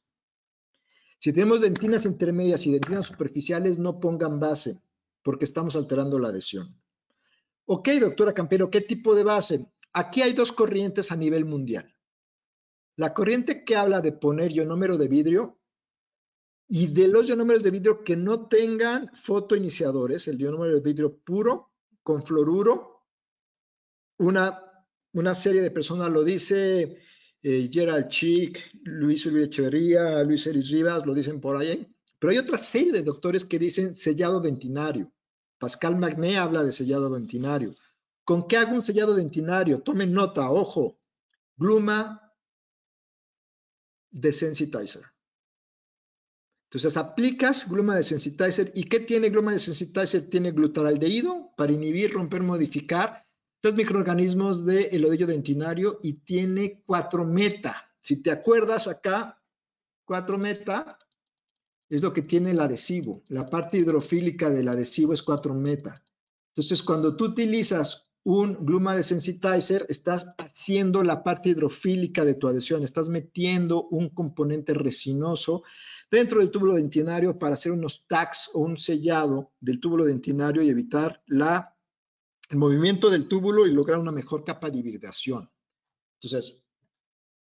Si tenemos dentinas intermedias y dentinas superficiales, no pongan base porque estamos alterando la adhesión. Ok, doctora Campero, ¿qué tipo de base? Aquí hay dos corrientes a nivel mundial. La corriente que habla de poner ionómero de vidrio y de los ionómeros de vidrio que no tengan fotoiniciadores, el ionómero de vidrio puro con fluoruro. Una, una serie de personas lo dice, eh, Gerald Chick, Luis Luis Echeverría, Luis Eris Rivas, lo dicen por ahí. Pero hay otra serie de doctores que dicen sellado dentinario. Pascal Magné habla de sellado dentinario. ¿Con qué hago un sellado dentinario? Tomen nota, ojo. Gluma desensitizer. Entonces aplicas gluma desensitizer. ¿Y qué tiene gluma desensitizer? Tiene glutaraldehído para inhibir, romper, modificar los microorganismos del odillo dentinario y tiene 4 meta. Si te acuerdas acá, 4 meta es lo que tiene el adhesivo. La parte hidrofílica del adhesivo es 4 meta. Entonces, cuando tú utilizas un gluma desensitizer, estás haciendo la parte hidrofílica de tu adhesión, estás metiendo un componente resinoso dentro del túbulo dentinario para hacer unos tags o un sellado del túbulo dentinario y evitar la, el movimiento del túbulo y lograr una mejor capa de hibridación. Entonces,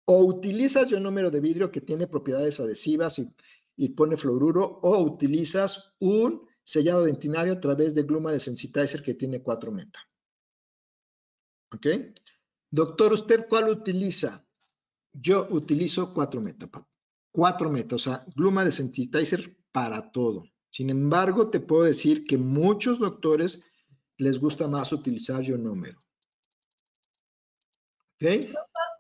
o utilizas ionómero de vidrio que tiene propiedades adhesivas y, y pone fluoruro, o utilizas un sellado dentinario a través de gluma de sensitizer que tiene 4 meta. ¿Ok? Doctor, ¿usted cuál utiliza? Yo utilizo 4 meta. 4 meta, o sea, gluma de sensitizer para todo. Sin embargo, te puedo decir que muchos doctores les gusta más utilizar ionómero. ¿Ok?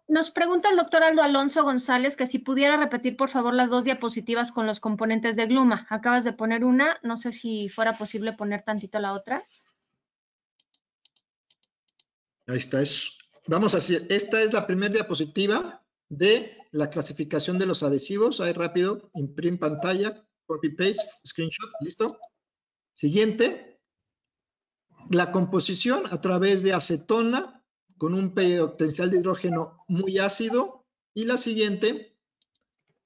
Nos pregunta el doctor Aldo Alonso González que si pudiera repetir por favor las dos diapositivas con los componentes de gluma. Acabas de poner una, no sé si fuera posible poner tantito la otra. Ahí está. Es, vamos a hacer, esta es la primera diapositiva de la clasificación de los adhesivos. Ahí rápido, imprime pantalla, copy paste, screenshot, listo. Siguiente, la composición a través de acetona con un potencial de hidrógeno muy ácido. Y la siguiente,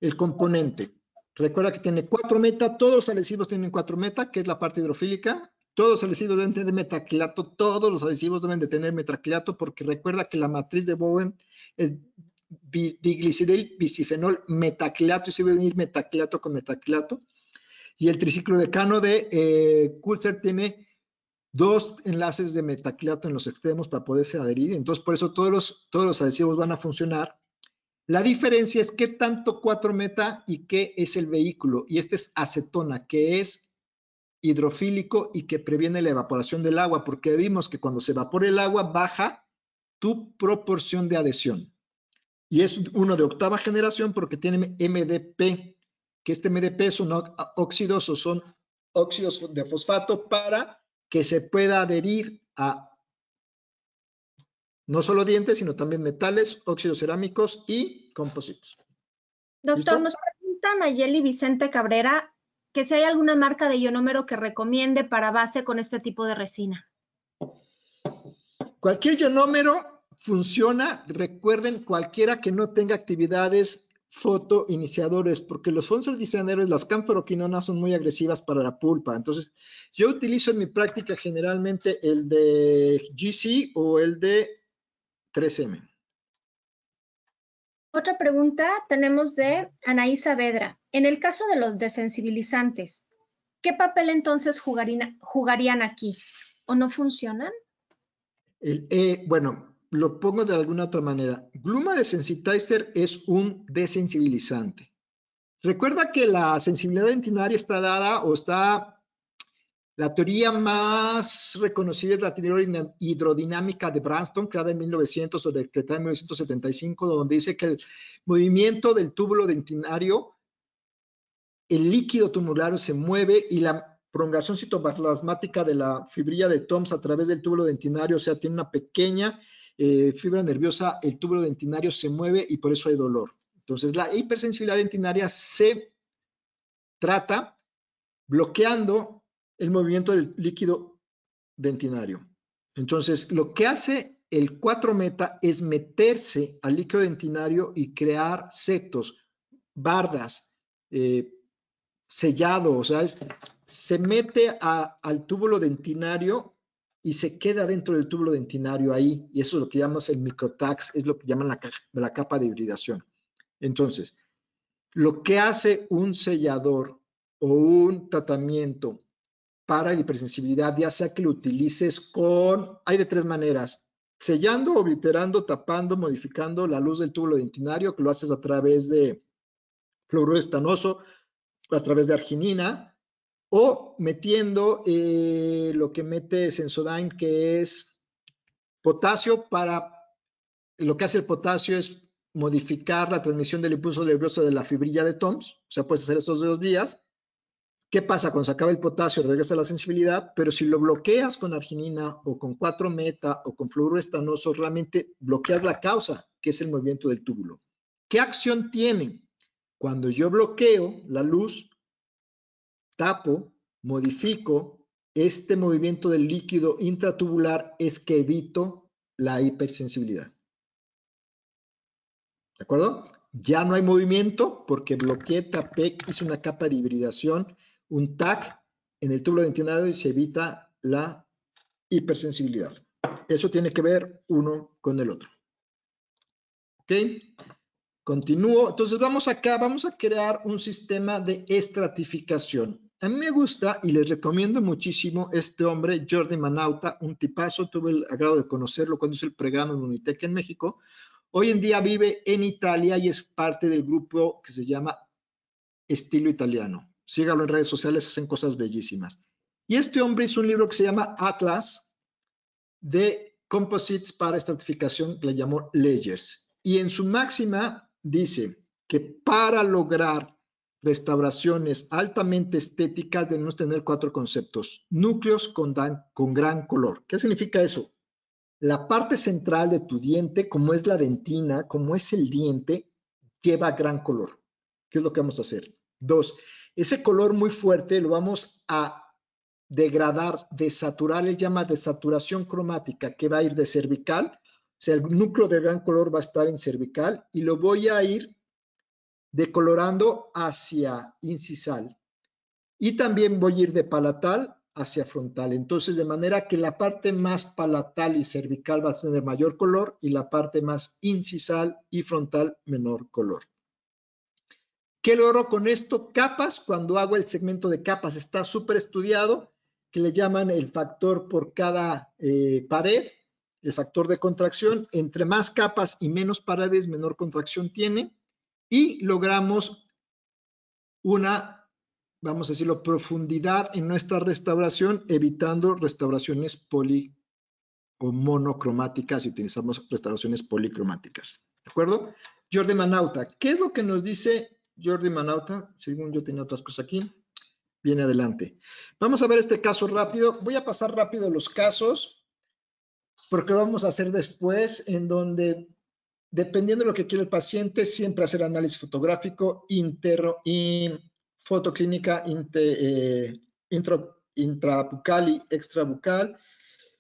el componente. Recuerda que tiene cuatro meta, todos los adhesivos tienen cuatro meta, que es la parte hidrofílica. Todos los adhesivos deben tener metacrilato, todos los adhesivos deben de tener metacrilato, porque recuerda que la matriz de Bowen es diglicidil, bicifenol, metacrilato, y se va a unir con metacrilato. Y el triciclo decano de eh, Coulter tiene dos enlaces de metacrilato en los extremos para poderse adherir. Entonces, por eso todos los, todos los adhesivos van a funcionar. La diferencia es qué tanto 4-meta y qué es el vehículo. Y este es acetona, que es hidrofílico y que previene la evaporación del agua, porque vimos que cuando se evapora el agua baja tu proporción de adhesión. Y es uno de octava generación porque tiene MDP, que este MDP son óxidos o son óxidos de fosfato para que se pueda adherir a no solo dientes, sino también metales, óxidos cerámicos y composites. Doctor, nos pregunta Nayeli Vicente Cabrera que si hay alguna marca de ionómero que recomiende para base con este tipo de resina. Cualquier ionómero funciona, recuerden, cualquiera que no tenga actividades fotoiniciadores, porque los iniciadores, las canferoquinonas son muy agresivas para la pulpa. Entonces, yo utilizo en mi práctica generalmente el de GC o el de 3M. Otra pregunta tenemos de Anaísa Vedra. En el caso de los desensibilizantes, ¿qué papel entonces jugarían, jugarían aquí? ¿O no funcionan? El, eh, bueno, lo pongo de alguna otra manera. Gluma de sensitizer es un desensibilizante. Recuerda que la sensibilidad dentinaria está dada o está, la teoría más reconocida es la teoría hidrodinámica de Branston, creada en 1900 o decretada en 1975, donde dice que el movimiento del túbulo dentinario, el líquido tumulario se mueve y la prolongación citoplasmática de la fibrilla de TOMS a través del túbulo dentinario, o sea, tiene una pequeña eh, fibra nerviosa, el túbulo dentinario se mueve y por eso hay dolor. Entonces, la hipersensibilidad dentinaria se trata bloqueando el movimiento del líquido dentinario. Entonces, lo que hace el 4-meta es meterse al líquido dentinario y crear setos, bardas, eh, sellado, o sea, se mete al túbulo dentinario y se queda dentro del túbulo dentinario ahí, y eso es lo que llamamos el microtax, es lo que llaman la, la capa de hibridación. Entonces, lo que hace un sellador o un tratamiento para la hipersensibilidad, ya sea que lo utilices con, hay de tres maneras, sellando, obliterando, tapando, modificando la luz del túbulo dentinario, que lo haces a través de fluoruro estanoso, a través de arginina, o metiendo eh, lo que mete Sensodyne, que es potasio para, lo que hace el potasio es modificar la transmisión del impulso nervioso de la fibrilla de TOMS, o sea, puedes hacer estos dos días. ¿Qué pasa? Cuando se acaba el potasio regresa la sensibilidad, pero si lo bloqueas con arginina o con 4-meta o con fluoruro estanoso, realmente bloqueas la causa, que es el movimiento del túbulo. ¿Qué acción tiene? Cuando yo bloqueo la luz, tapo, modifico, este movimiento del líquido intratubular es que evito la hipersensibilidad. ¿De acuerdo? Ya no hay movimiento porque bloqueé, tapé, hice una capa de hibridación, un TAC en el túbulo dentinario y se evita la hipersensibilidad. Eso tiene que ver uno con el otro. ¿Ok? Continúo. Entonces vamos acá, vamos a crear un sistema de estratificación. A mí me gusta y les recomiendo muchísimo este hombre, Jordi Manauta, un tipazo, tuve el agrado de conocerlo cuando hice el pregrado en Unitec en México. Hoy en día vive en Italia y es parte del grupo que se llama Estilo Italiano. Sígalo en redes sociales, hacen cosas bellísimas. Y este hombre hizo un libro que se llama Atlas de Composites para estratificación, le llamó Layers. Y en su máxima dice que para lograr restauraciones altamente estéticas debemos tener cuatro conceptos. Núcleos con, con gran color. ¿Qué significa eso? La parte central de tu diente, como es la dentina, como es el diente, lleva gran color. ¿Qué es lo que vamos a hacer? Dos, ese color muy fuerte lo vamos a degradar, desaturar, él llama desaturación cromática, que va a ir de cervical, o sea, el núcleo de gran color va a estar en cervical y lo voy a ir decolorando hacia incisal. Y también voy a ir de palatal hacia frontal. Entonces, de manera que la parte más palatal y cervical va a tener mayor color y la parte más incisal y frontal menor color. ¿Qué logro con esto? Capas, cuando hago el segmento de capas, está súper estudiado, que le llaman el factor por cada eh, pared, el factor de contracción. Entre más capas y menos paredes, menor contracción tiene y logramos una, vamos a decirlo, profundidad en nuestra restauración, evitando restauraciones poli o monocromáticas y utilizamos restauraciones policromáticas. ¿De acuerdo? Jordi Manauta, ¿qué es lo que nos dice Jordi Manauta? Según yo tenía otras cosas aquí. Viene adelante. Vamos a ver este caso rápido. Voy a pasar rápido los casos porque lo vamos a hacer después en donde dependiendo de lo que quiere el paciente, siempre hacer análisis fotográfico, interno y fotoclínica eh, intrabucal y extrabucal,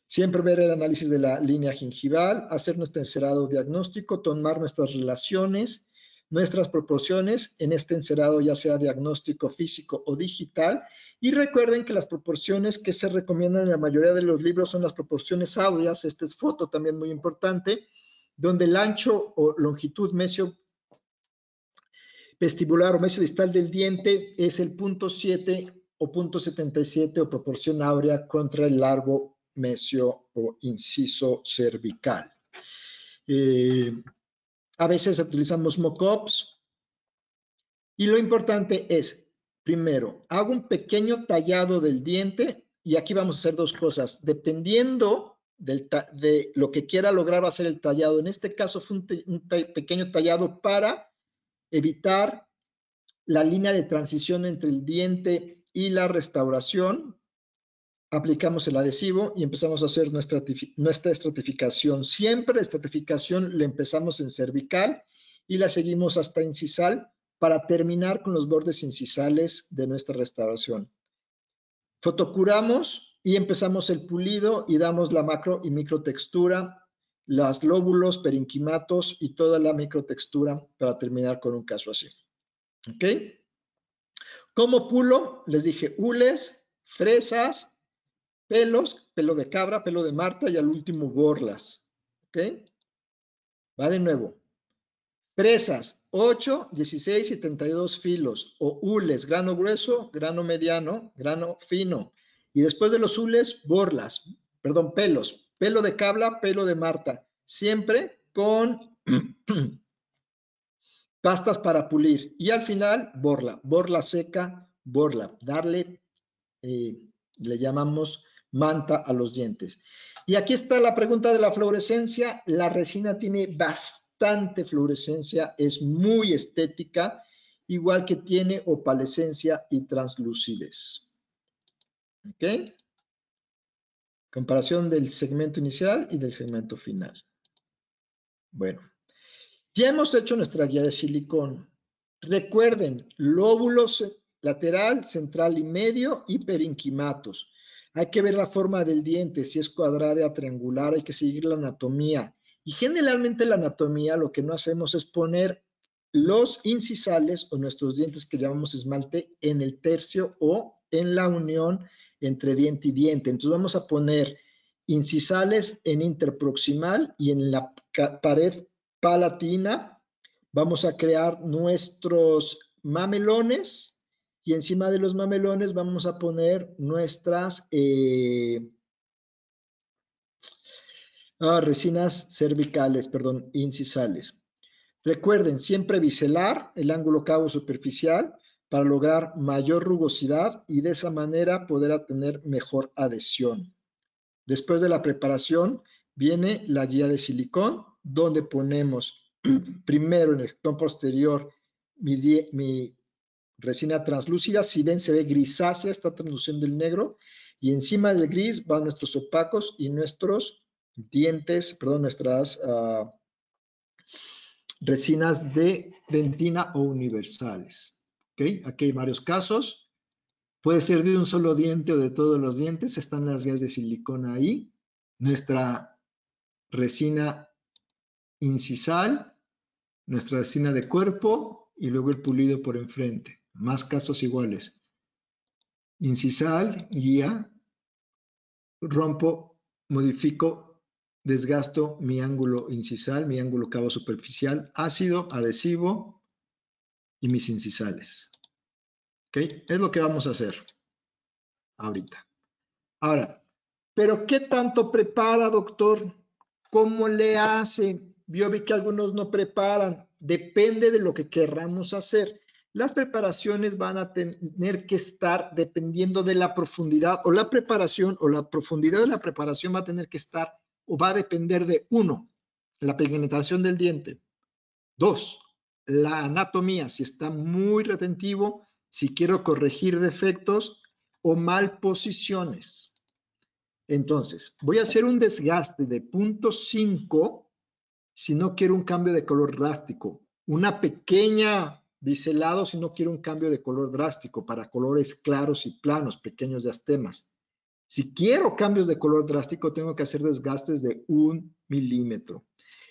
siempre ver el análisis de la línea gingival, hacer nuestro encerado diagnóstico, tomar nuestras relaciones, nuestras proporciones en este encerado, ya sea diagnóstico físico o digital. Y recuerden que las proporciones que se recomiendan en la mayoría de los libros son las proporciones áureas. Esta es foto también muy importante donde el ancho o longitud mesio vestibular o mesio distal del diente es el punto 7 o punto 77 o proporción áurea contra el largo mesio o inciso cervical. Eh, a veces utilizamos mock-ups y lo importante es, primero, hago un pequeño tallado del diente y aquí vamos a hacer dos cosas. Dependiendo de lo que quiera lograr va a ser el tallado. En este caso fue un, pequeño tallado para evitar la línea de transición entre el diente y la restauración. Aplicamos el adhesivo y empezamos a hacer nuestra, nuestra estratificación. Siempre la estratificación la empezamos en cervical y la seguimos hasta incisal para terminar con los bordes incisales de nuestra restauración. Fotocuramos y empezamos el pulido y damos la macro y micro textura, los lóbulos, perinquimatos y toda la microtextura para terminar con un caso así. ¿Ok? Como pulo, les dije hules, fresas, pelos, pelo de cabra, pelo de Marta y al último borlas. ¿Ok? Va de nuevo. Presas, 8, 16 y 72 filos. O hules, grano grueso, grano mediano, grano fino. Y después de los hules, borlas, perdón, pelos. Pelo de cabra, pelo de Marta. Siempre con pastas para pulir. Y al final, borla. Borla seca, borla. Darle, eh, le llamamos manta a los dientes. Y aquí está la pregunta de la fluorescencia. La resina tiene bastante fluorescencia, es muy estética, igual que tiene opalescencia y translucidez. ¿Ok? Comparación del segmento inicial y del segmento final. Bueno, ya hemos hecho nuestra guía de silicón. Recuerden, lóbulos lateral, central y medio y perinquimatos. Hay que ver la forma del diente, si es cuadrada, triangular, hay que seguir la anatomía. Y generalmente la anatomía lo que no hacemos es poner los incisales o nuestros dientes que llamamos esmalte en el tercio o en la unión entre diente y diente. Entonces vamos a poner incisales en interproximal y en la pared palatina vamos a crear nuestros mamelones y encima de los mamelones vamos a poner nuestras eh, ah, resinas cervicales, perdón, incisales. Recuerden, siempre biselar el ángulo cabo superficial para lograr mayor rugosidad y de esa manera poder tener mejor adhesión. Después de la preparación viene la guía de silicón, donde ponemos primero en el sector posterior mi, mi resina translúcida, si ven se ve grisácea, está transluciendo el negro, y encima del gris van nuestros opacos y nuestros dientes, perdón, nuestras uh, resinas de dentina o universales. ¿Okay? Aquí hay varios casos. Puede ser de un solo diente o de todos los dientes. Están las guías de silicona ahí. Nuestra resina incisal, nuestra resina de cuerpo y luego el pulido por enfrente más casos iguales. Incisal, guía, rompo, modifico, desgasto mi ángulo incisal, mi ángulo cabo superficial, ácido, adhesivo y mis incisales. ¿Ok? Es lo que vamos a hacer ahorita. Ahora, ¿pero qué tanto prepara, doctor? ¿Cómo le hace? Yo vi que algunos no preparan. Depende de lo que querramos hacer. Las preparaciones van a tener que estar dependiendo de la profundidad o la preparación o la profundidad de la preparación va a tener que estar o va a depender de uno, la pigmentación del diente. Dos, la anatomía, si está muy retentivo, si quiero corregir defectos o mal posiciones. Entonces, voy a hacer un desgaste de punto 5 si no quiero un cambio de color drástico. Una pequeña biselado si no quiero un cambio de color drástico para colores claros y planos, pequeños diastemas. Si quiero cambios de color drástico, tengo que hacer desgastes de un milímetro.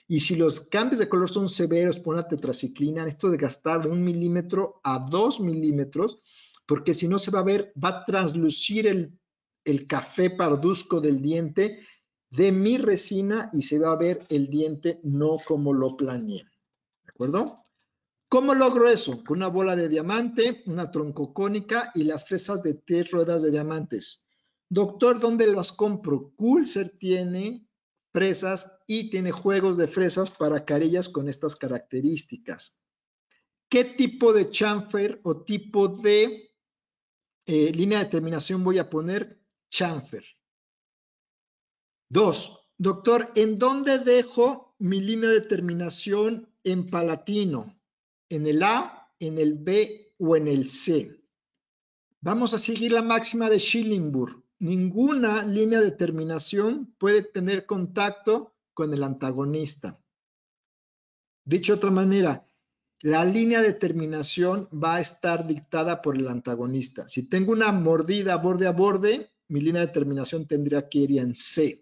Y si los cambios de color son severos por una tetraciclina, esto de gastar de un milímetro a dos milímetros, porque si no se va a ver, va a translucir el, el café parduzco del diente de mi resina y se va a ver el diente no como lo planeé. ¿De acuerdo? ¿Cómo logro eso? Con una bola de diamante, una troncocónica y las fresas de tres ruedas de diamantes. Doctor, ¿dónde las compro? Coolser tiene fresas y tiene juegos de fresas para carillas con estas características. ¿Qué tipo de chamfer o tipo de eh, línea de terminación voy a poner? Chamfer. Dos, doctor, ¿en dónde dejo mi línea de terminación en palatino? En el A, en el B o en el C. Vamos a seguir la máxima de Schillingburg. Ninguna línea de terminación puede tener contacto con el antagonista. Dicho de otra manera, la línea de terminación va a estar dictada por el antagonista. Si tengo una mordida borde a borde, mi línea de terminación tendría que ir en C.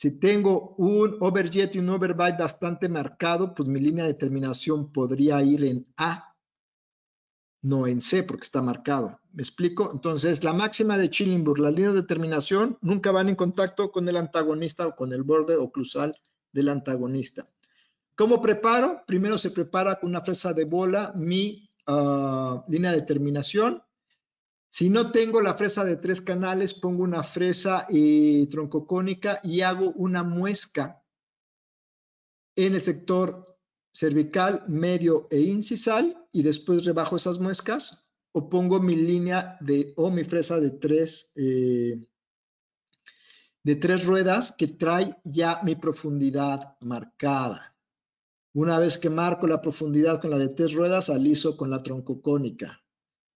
Si tengo un overjet y un overbite bastante marcado, pues mi línea de terminación podría ir en A. no en C, porque está marcado. ¿Me explico? Entonces, la máxima de Chillingburg, las líneas de terminación nunca van en contacto con el antagonista o con el borde oclusal del antagonista. ¿Cómo preparo? Primero se prepara con una fresa de bola mi ah, línea de terminación. Si no tengo la fresa de tres canales, pongo una fresa eh, troncocónica y hago una muesca en el sector cervical, medio e incisal y después rebajo esas muescas o pongo mi línea de o mi fresa de tres eh, de tres ruedas que trae ya mi profundidad marcada. Una vez que marco la profundidad con la de tres ruedas, aliso con la troncocónica.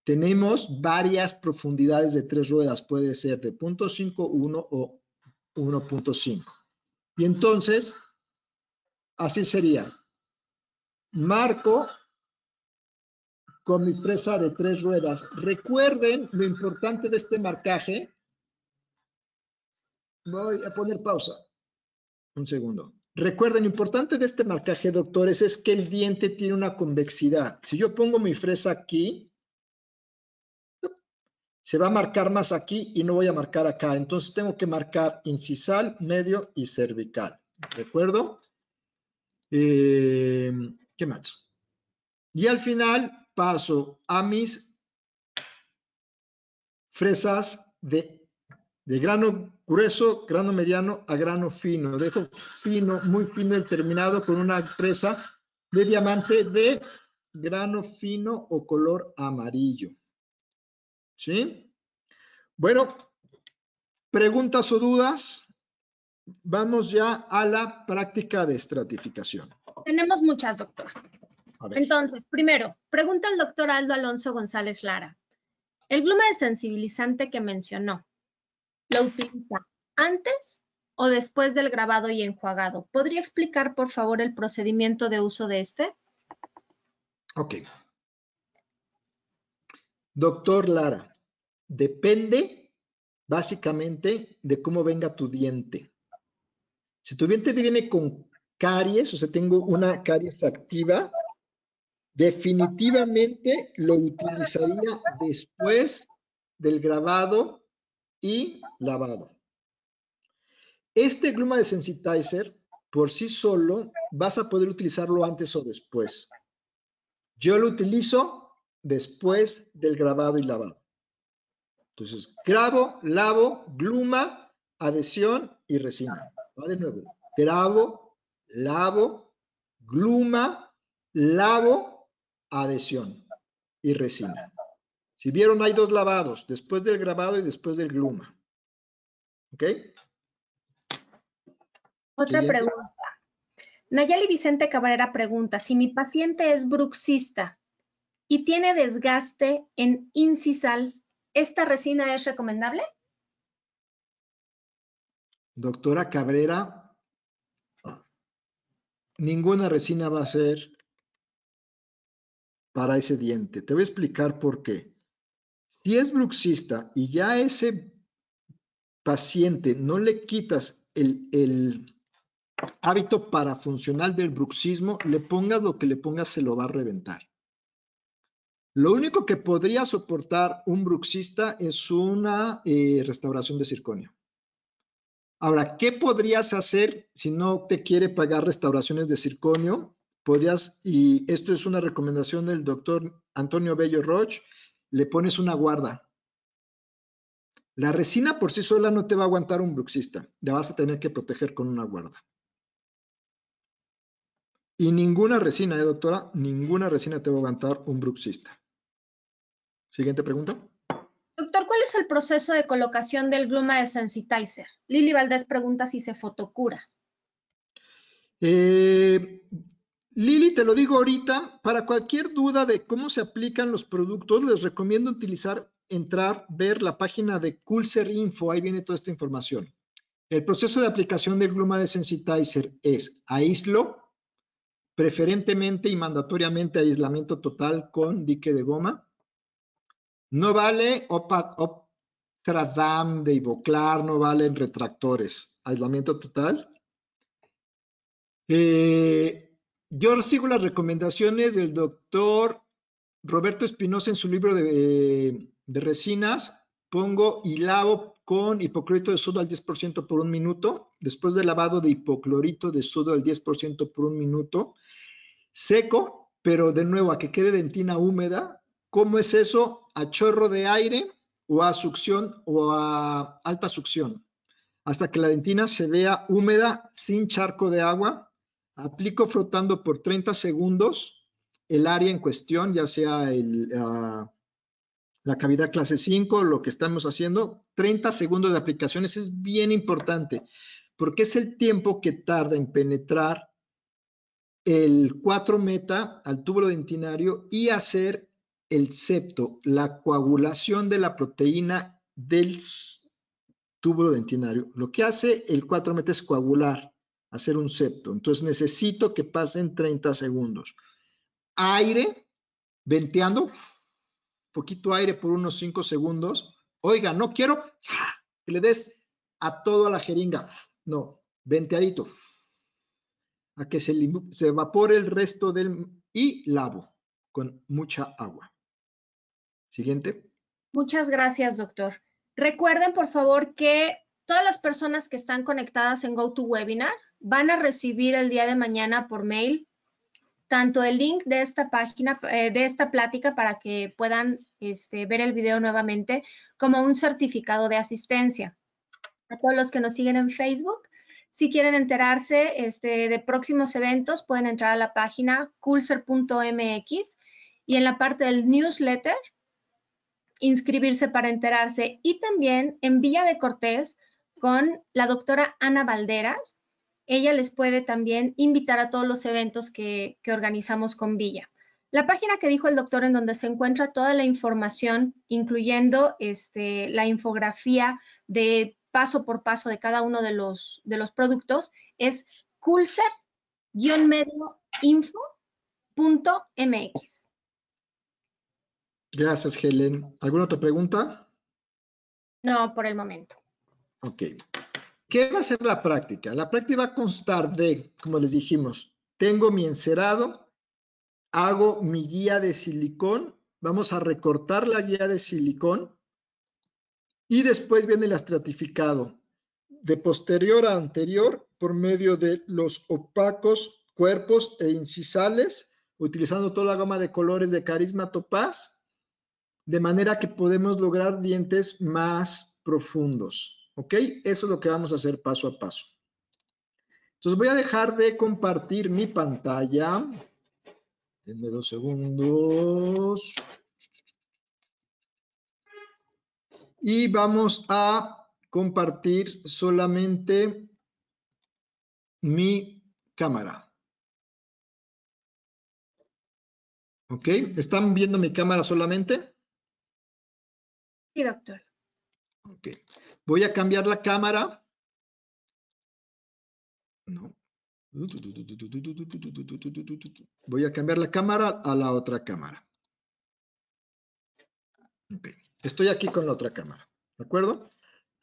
Tenemos varias profundidades de tres ruedas, puede ser de 0.5, 1 o 1.5. Y entonces, así sería marco con mi presa de tres ruedas. Recuerden lo importante de este marcaje. Voy a poner pausa. Un segundo. Recuerden, lo importante de este marcaje, doctores, es que el diente tiene una convexidad. Si yo pongo mi fresa aquí, se va a marcar más aquí y no voy a marcar acá. Entonces tengo que marcar incisal, medio y cervical. ¿De acuerdo? Eh, ¿Qué más? Y al final paso a mis fresas de, de, grano grueso, grano mediano a grano fino. Dejo fino, muy fino el terminado con una fresa de diamante de grano fino o color amarillo. ¿Sí? Bueno, preguntas o dudas. Vamos ya a la práctica de estratificación. Tenemos muchas, doctor. Entonces, primero, pregunta el doctor Aldo Alonso González Lara. El gluma sensibilizante que mencionó, ¿lo utiliza antes o después del grabado y enjuagado? ¿Podría explicar, por favor, el procedimiento de uso de este? Ok. Doctor Lara, depende básicamente de cómo venga tu diente. Si tu diente viene con caries, o sea, tengo una caries activa, definitivamente lo utilizaría después del grabado y lavado. Este gluma de sensitizer, por sí solo, vas a poder utilizarlo antes o después. Yo lo utilizo después del grabado y lavado. Entonces, grabo, lavo, gluma, adhesión y resina. Va de nuevo. Grabo, lavo, gluma, lavo, adhesión y resina. Si vieron, hay dos lavados, después del grabado y después del gluma. ¿Ok? Otra pregunta. Nayeli Vicente Cabrera pregunta, si mi paciente es bruxista y tiene desgaste en incisal, ¿esta resina es recomendable? Doctora Cabrera, ninguna resina va a ser para ese diente. Te voy a explicar por qué. Si es bruxista y ya ese paciente no le quitas el, el hábito parafuncional del bruxismo, le pongas lo que le pongas, se lo va a reventar. Lo único que podría soportar un bruxista es una eh, restauración de circonio. Ahora, ¿qué podrías hacer si no te quiere pagar restauraciones de circonio? Podrías, y esto es una recomendación del doctor Antonio Bello Roche, le pones una guarda. La resina por sí sola no te va a aguantar un bruxista, la vas a tener que proteger con una guarda. Y ninguna resina, ¿eh, doctora? Ninguna resina te va a aguantar un bruxista. Siguiente pregunta. Doctor, ¿cuál es el proceso de colocación del gluma de sensitizer? Lili Valdés pregunta si se fotocura. Eh, Lili, te lo digo ahorita, para cualquier duda de cómo se aplican los productos, les recomiendo utilizar, entrar, ver la página de Culser Info, ahí viene toda esta información. El proceso de aplicación del gluma de sensitizer es aíslo, preferentemente y mandatoriamente aislamiento total con dique de goma, no vale Optradam de Ivoclar, no valen retractores. Aislamiento total. Eh, yo sigo las recomendaciones del doctor Roberto Espinosa en su libro de, de resinas, pongo y lavo con hipoclorito de sodio al 10% por un minuto, después de lavado de hipoclorito de sodio al 10% por un minuto, seco, pero de nuevo a que quede dentina húmeda. ¿Cómo es eso? A chorro de aire o a succión o a alta succión, hasta que la dentina se vea húmeda sin charco de agua. Aplico frotando por 30 segundos el área en cuestión, ya sea ah, la cavidad clase 5, lo que estamos haciendo, 30 segundos de aplicaciones es bien importante, porque es el tiempo que tarda en penetrar el 4 meta al túbulo dentinario y hacer el septo, la coagulación de la proteína del túbulo dentinario. Lo que hace el 4 meta es coagular, hacer un septo. Entonces necesito que pasen 30 segundos. Aire, venteando, poquito aire por unos 5 segundos. Oiga, no quiero que le des a toda la jeringa. No, venteadito. A que se, se evapore el resto del... y lavo con mucha agua. Siguiente. Muchas gracias, doctor. Recuerden, por favor, que todas las personas que están conectadas en GoToWebinar van a recibir el día de mañana por mail tanto el link de esta página, eh, de esta plática para que puedan este, ver el video nuevamente, como un certificado de asistencia. A todos los que nos siguen en Facebook, si quieren enterarse este, de próximos eventos, pueden entrar a la página coolser.mx y en la parte del newsletter, inscribirse para enterarse. Y también en Villa de Cortés con la doctora Ana Valderas, ella les puede también invitar a todos los eventos que, organizamos con Villa. La página que dijo el doctor en donde se encuentra toda la información, incluyendo este, la infografía de paso por paso de cada uno de los, de los productos, es culser-medioinfo.mx. Gracias, Helen. ¿Alguna otra pregunta? No, por el momento. Ok. ¿Qué va a ser la práctica? La práctica va a constar de, como les dijimos, tengo mi encerado, hago mi guía de silicón, vamos a recortar la guía de silicón y después viene el estratificado de posterior a anterior por medio de los opacos cuerpos e incisales, utilizando toda la gama de colores de carisma topaz, de manera que podemos lograr dientes más profundos. ¿Ok? Eso es lo que vamos a hacer paso a paso. Entonces voy a dejar de compartir mi pantalla. Denme dos segundos. Y vamos a compartir solamente mi cámara. ¿Ok? ¿Están viendo mi cámara solamente? Sí, doctor. Ok. Voy a cambiar la cámara. No. Voy a cambiar la cámara a la otra cámara. Estoy aquí con la otra cámara. ¿De acuerdo?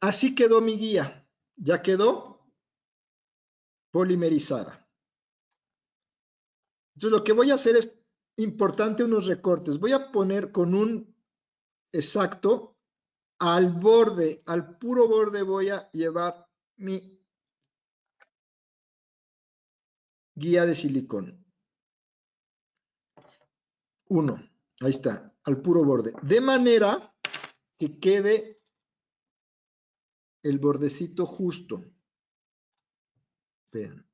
Así quedó mi guía. Ya quedó polimerizada. Entonces lo que voy a hacer es importante unos recortes. Voy a poner con un exacto al borde, al puro borde voy a llevar mi guía de silicón. Uno, ahí está, al puro borde. De manera que quede el bordecito justo. Vean.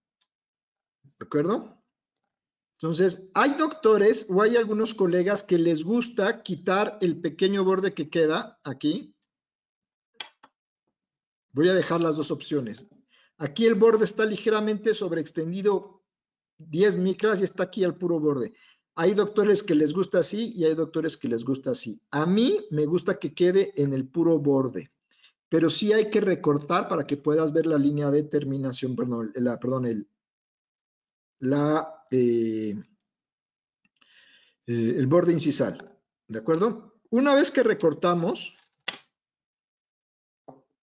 ¿De acuerdo? Entonces, hay doctores o hay algunos colegas que les gusta quitar el pequeño borde que queda aquí Voy a dejar las dos opciones. Aquí el borde está ligeramente sobreextendido 10 micras y está aquí al puro borde. Hay doctores que les gusta así y hay doctores que les gusta así. A mí me gusta que quede en el puro borde, pero sí hay que recortar para que puedas ver la línea de terminación, perdón, perdón, el, eh, eh, el borde incisal. ¿De acuerdo? Una vez que recortamos,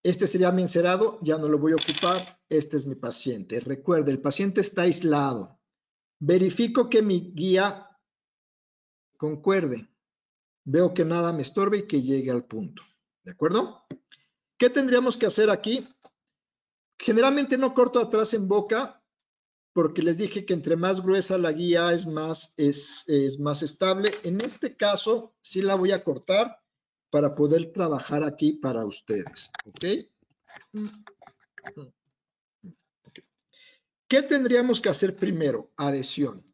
este sería mi encerado, ya no lo voy a ocupar. Este es mi paciente. Recuerde, el paciente está aislado. Verifico que mi guía concuerde. veo que nada me estorbe y que llegue al punto. ¿De acuerdo? ¿Qué tendríamos que hacer aquí? Generalmente no corto atrás en boca porque les dije que entre más gruesa la guía es más, es, es más estable. En este caso sí la voy a cortar para poder trabajar aquí para ustedes. ¿Ok? ¿Qué tendríamos que hacer primero? Adhesión.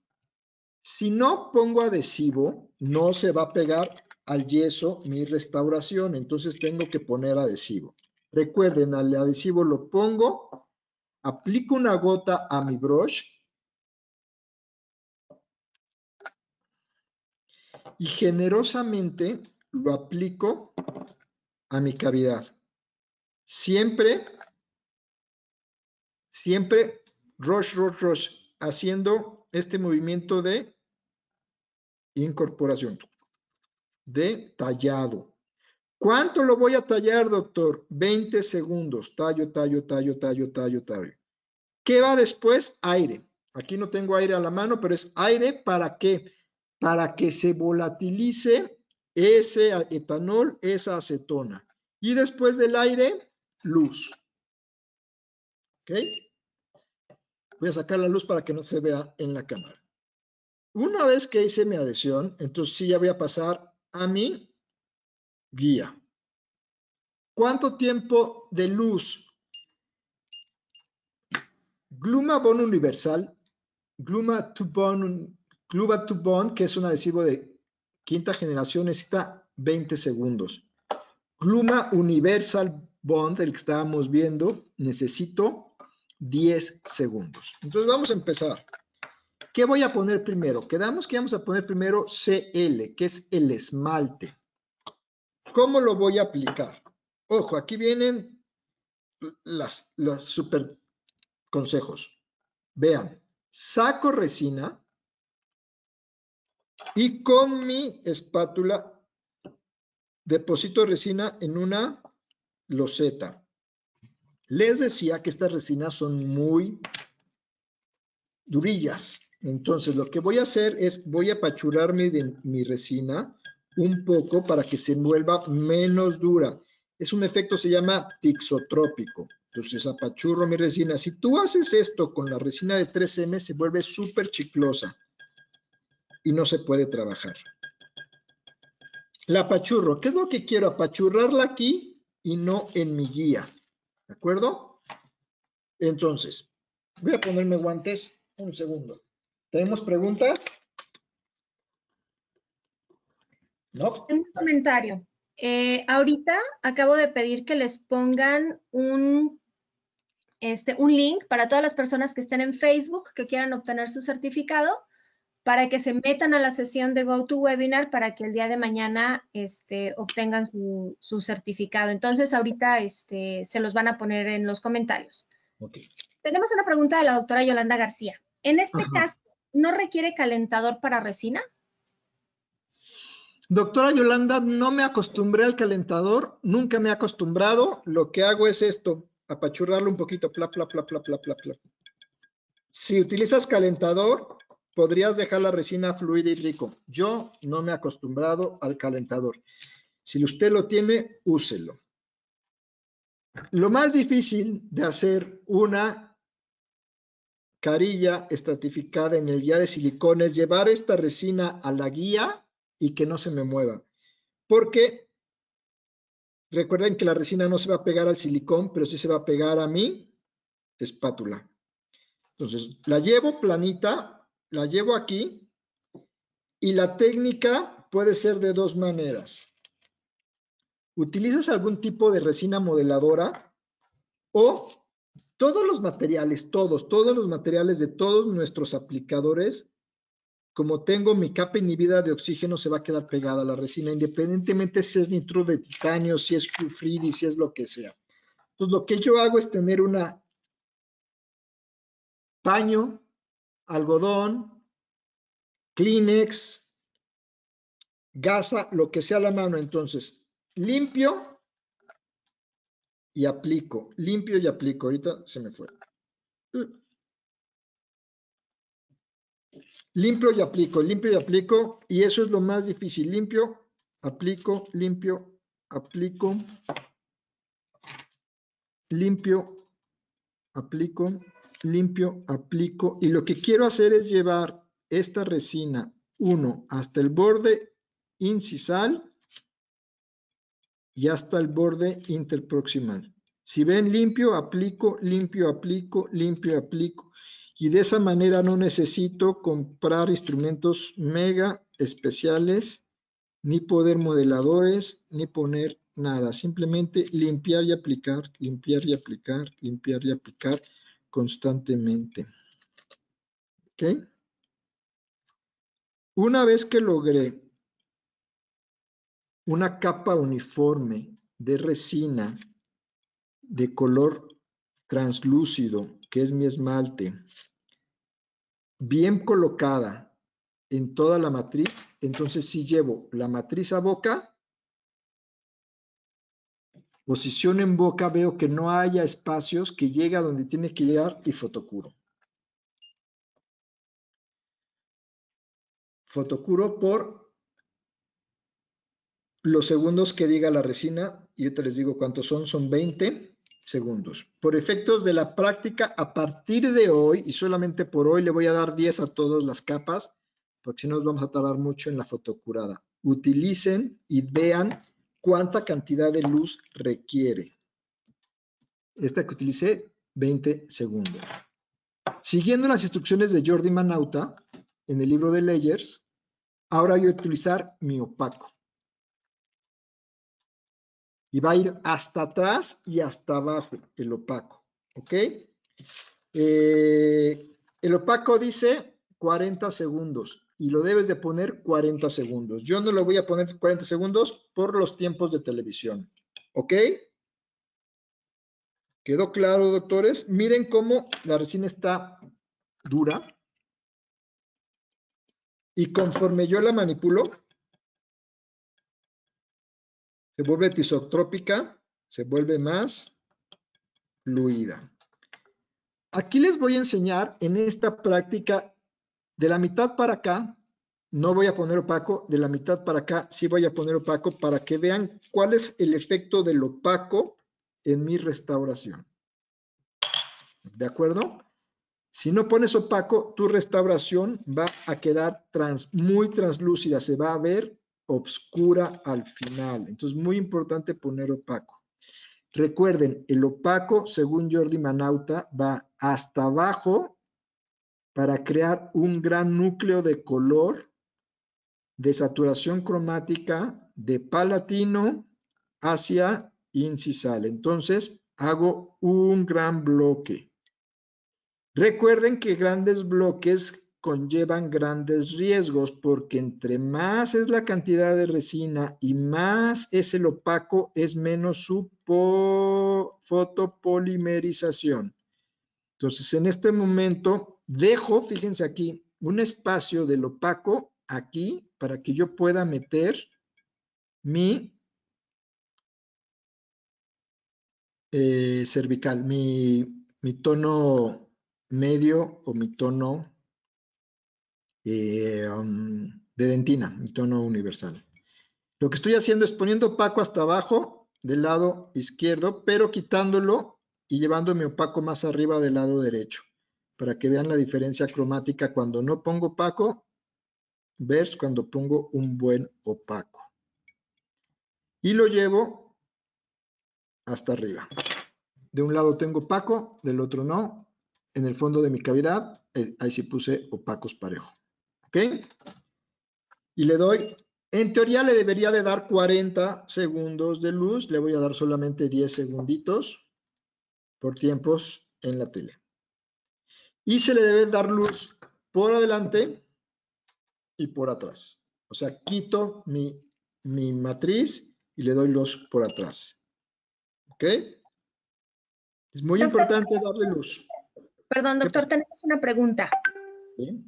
Si no pongo adhesivo, no se va a pegar al yeso mi restauración, entonces tengo que poner adhesivo. Recuerden, al adhesivo lo pongo, aplico una gota a mi brush y generosamente lo aplico a mi cavidad. Siempre, siempre rush, rush, rush, haciendo este movimiento de incorporación, de tallado. ¿Cuánto lo voy a tallar, doctor? 20 segundos. Tallo, tallo, tallo, tallo, tallo, tallo. ¿Qué va después? Aire. Aquí no tengo aire a la mano, pero es aire para qué? Para que se volatilice ese etanol, esa acetona. Y después del aire, luz. ¿Ok? Voy a sacar la luz para que no se vea en la cámara. Una vez que hice mi adhesión, entonces sí ya voy a pasar a mi guía. ¿Cuánto tiempo de luz? Gluma Bond Universal, Gluma to Bond, Gluma to Bond, que es un adhesivo de quinta generación, necesita 20 segundos. Gluma Universal Bond, el que estábamos viendo, necesito 10 segundos. Entonces vamos a empezar. ¿Qué voy a poner primero? Quedamos que vamos a poner primero CL, que es el esmalte. ¿Cómo lo voy a aplicar? Ojo, aquí vienen las, los super consejos. Vean, saco resina y con mi espátula deposito resina en una loseta. Les decía que estas resinas son muy durillas. Entonces, lo que voy a hacer es, voy a mi, mi resina un poco para que se vuelva menos dura. Es un efecto, se llama tixotrópico. Entonces, apachurro mi resina. Si tú haces esto con la resina de 3M, se vuelve súper chiclosa y no se puede trabajar. La apachurro. ¿Qué es lo que quiero? Apachurrarla aquí y no en mi guía. ¿De acuerdo? Entonces, voy a ponerme guantes un segundo. ¿Tenemos preguntas? ¿No? Un comentario. Eh, ahorita acabo de pedir que les pongan un, este, un link para todas las personas que estén en Facebook que quieran obtener su certificado para que se metan a la sesión de GoToWebinar para que el día de mañana este, obtengan su, certificado. Entonces, ahorita este, se los van a poner en los comentarios. Tenemos una pregunta de la doctora Yolanda García. En este caso, ¿no requiere calentador para resina? Doctora Yolanda, no me acostumbré al calentador, nunca me he acostumbrado. Lo que hago es esto, apachurrarlo un poquito, pla, pla, pla, pla, pla, pla, pla. Si utilizas calentador, podrías dejar la resina fluida y rico. Yo no me he acostumbrado al calentador. Si usted lo tiene, úselo. Lo más difícil de hacer una carilla estratificada en el guía de silicona es llevar esta resina a la guía y que no se me mueva. Porque recuerden que la resina no se va a pegar al silicón, pero sí se va a pegar a mi espátula. Entonces, la llevo planita, la llevo aquí y la técnica puede ser de dos maneras. Utilizas algún tipo de resina modeladora o todos los materiales, todos, todos los materiales de todos nuestros aplicadores como tengo mi capa inhibida de oxígeno, se va a quedar pegada a la resina, independientemente si es nitro de titanio, si es y si es lo que sea. Entonces, lo que yo hago es tener una paño, algodón, Kleenex, gasa, lo que sea la mano. Entonces, limpio y aplico, limpio y aplico. Ahorita se me fue. Limpio y aplico, limpio y aplico, y eso es lo más difícil. Limpio aplico, limpio, aplico, limpio, aplico, limpio, aplico. Y lo que quiero hacer es llevar esta resina 1 hasta el borde incisal y hasta el borde interproximal. Si ven limpio, aplico, limpio, aplico, limpio, aplico. Y de esa manera no necesito comprar instrumentos mega especiales, ni poder modeladores, ni poner nada. Simplemente limpiar y aplicar, limpiar y aplicar, limpiar y aplicar constantemente. ¿Ok? Una vez que logré una capa uniforme de resina de color translúcido, que es mi esmalte, bien colocada en toda la matriz, entonces si llevo la matriz a boca, posición en boca, veo que no haya espacios, que llega donde tiene que llegar y fotocuro. Fotocuro por los segundos que diga la resina, y yo te les digo cuántos son, son 20 segundos. Por efectos de la práctica, a partir de hoy, y solamente por hoy, le voy a dar 10 a todas las capas, porque si no nos vamos a tardar mucho en la fotocurada. Utilicen y vean cuánta cantidad de luz requiere. Esta que utilicé, 20 segundos. Siguiendo las instrucciones de Jordi Manauta, en el libro de Layers, ahora voy a utilizar mi opaco y va a ir hasta atrás y hasta abajo el opaco, ¿ok? Eh, el opaco dice 40 segundos y lo debes de poner 40 segundos. Yo no lo voy a poner 40 segundos por los tiempos de televisión, ¿ok? ¿Quedó claro, doctores? Miren cómo la resina está dura. Y conforme yo la manipulo, se vuelve tisotrópica, se vuelve más fluida. Aquí les voy a enseñar en esta práctica de la mitad para acá, no voy a poner opaco, de la mitad para acá sí voy a poner opaco para que vean cuál es el efecto del opaco en mi restauración. ¿De acuerdo? Si no pones opaco, tu restauración va a quedar muy translúcida, se va a ver obscura al final. Entonces, muy importante poner opaco. Recuerden, el opaco, según Jordi Manauta, va hasta abajo para crear un gran núcleo de color, de saturación cromática, de palatino hacia incisal. Entonces, hago un gran bloque. Recuerden que grandes bloques conllevan grandes riesgos porque entre más es la cantidad de resina y más es el opaco, es menos su fotopolimerización. Entonces, en este momento dejo, fíjense aquí, un espacio del opaco aquí para que yo pueda meter mi eh, cervical, mi, tono medio o mi tono eh, um, de dentina, mi tono universal. Lo que estoy haciendo es poniendo opaco hasta abajo del lado izquierdo, pero quitándolo y llevando mi opaco más arriba del lado derecho, para que vean la diferencia cromática cuando no pongo opaco versus cuando pongo un buen opaco. Y lo llevo hasta arriba. De un lado tengo opaco, del otro no. En el fondo de mi cavidad, eh, ahí sí puse opacos parejo. ¿Ok? Y le doy, en teoría le debería de dar 40 segundos de luz, le voy a dar solamente 10 segunditos por tiempos en la tele. Y se le debe dar luz por adelante y por atrás. O sea, quito mi, mi matriz y le doy luz por atrás. ¿Ok? Es muy importante darle luz. Perdón, doctor, tenemos una pregunta. ¿Sí?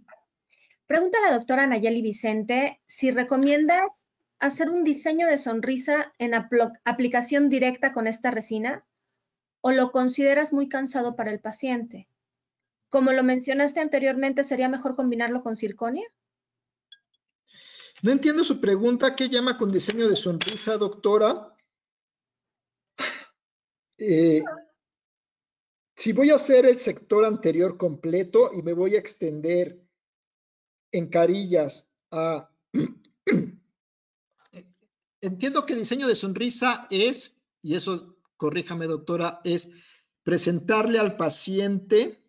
Pregunta la doctora Nayeli Vicente si recomiendas hacer un diseño de sonrisa en aplicación directa con esta resina o lo consideras muy cansado para el paciente. Como lo mencionaste anteriormente, ¿sería mejor combinarlo con circonia? No entiendo su pregunta. ¿Qué llama con diseño de sonrisa, doctora? Eh, si voy a hacer el sector anterior completo y me voy a extender en carillas a... Entiendo que el diseño de sonrisa es, y eso corríjame doctora, es presentarle al paciente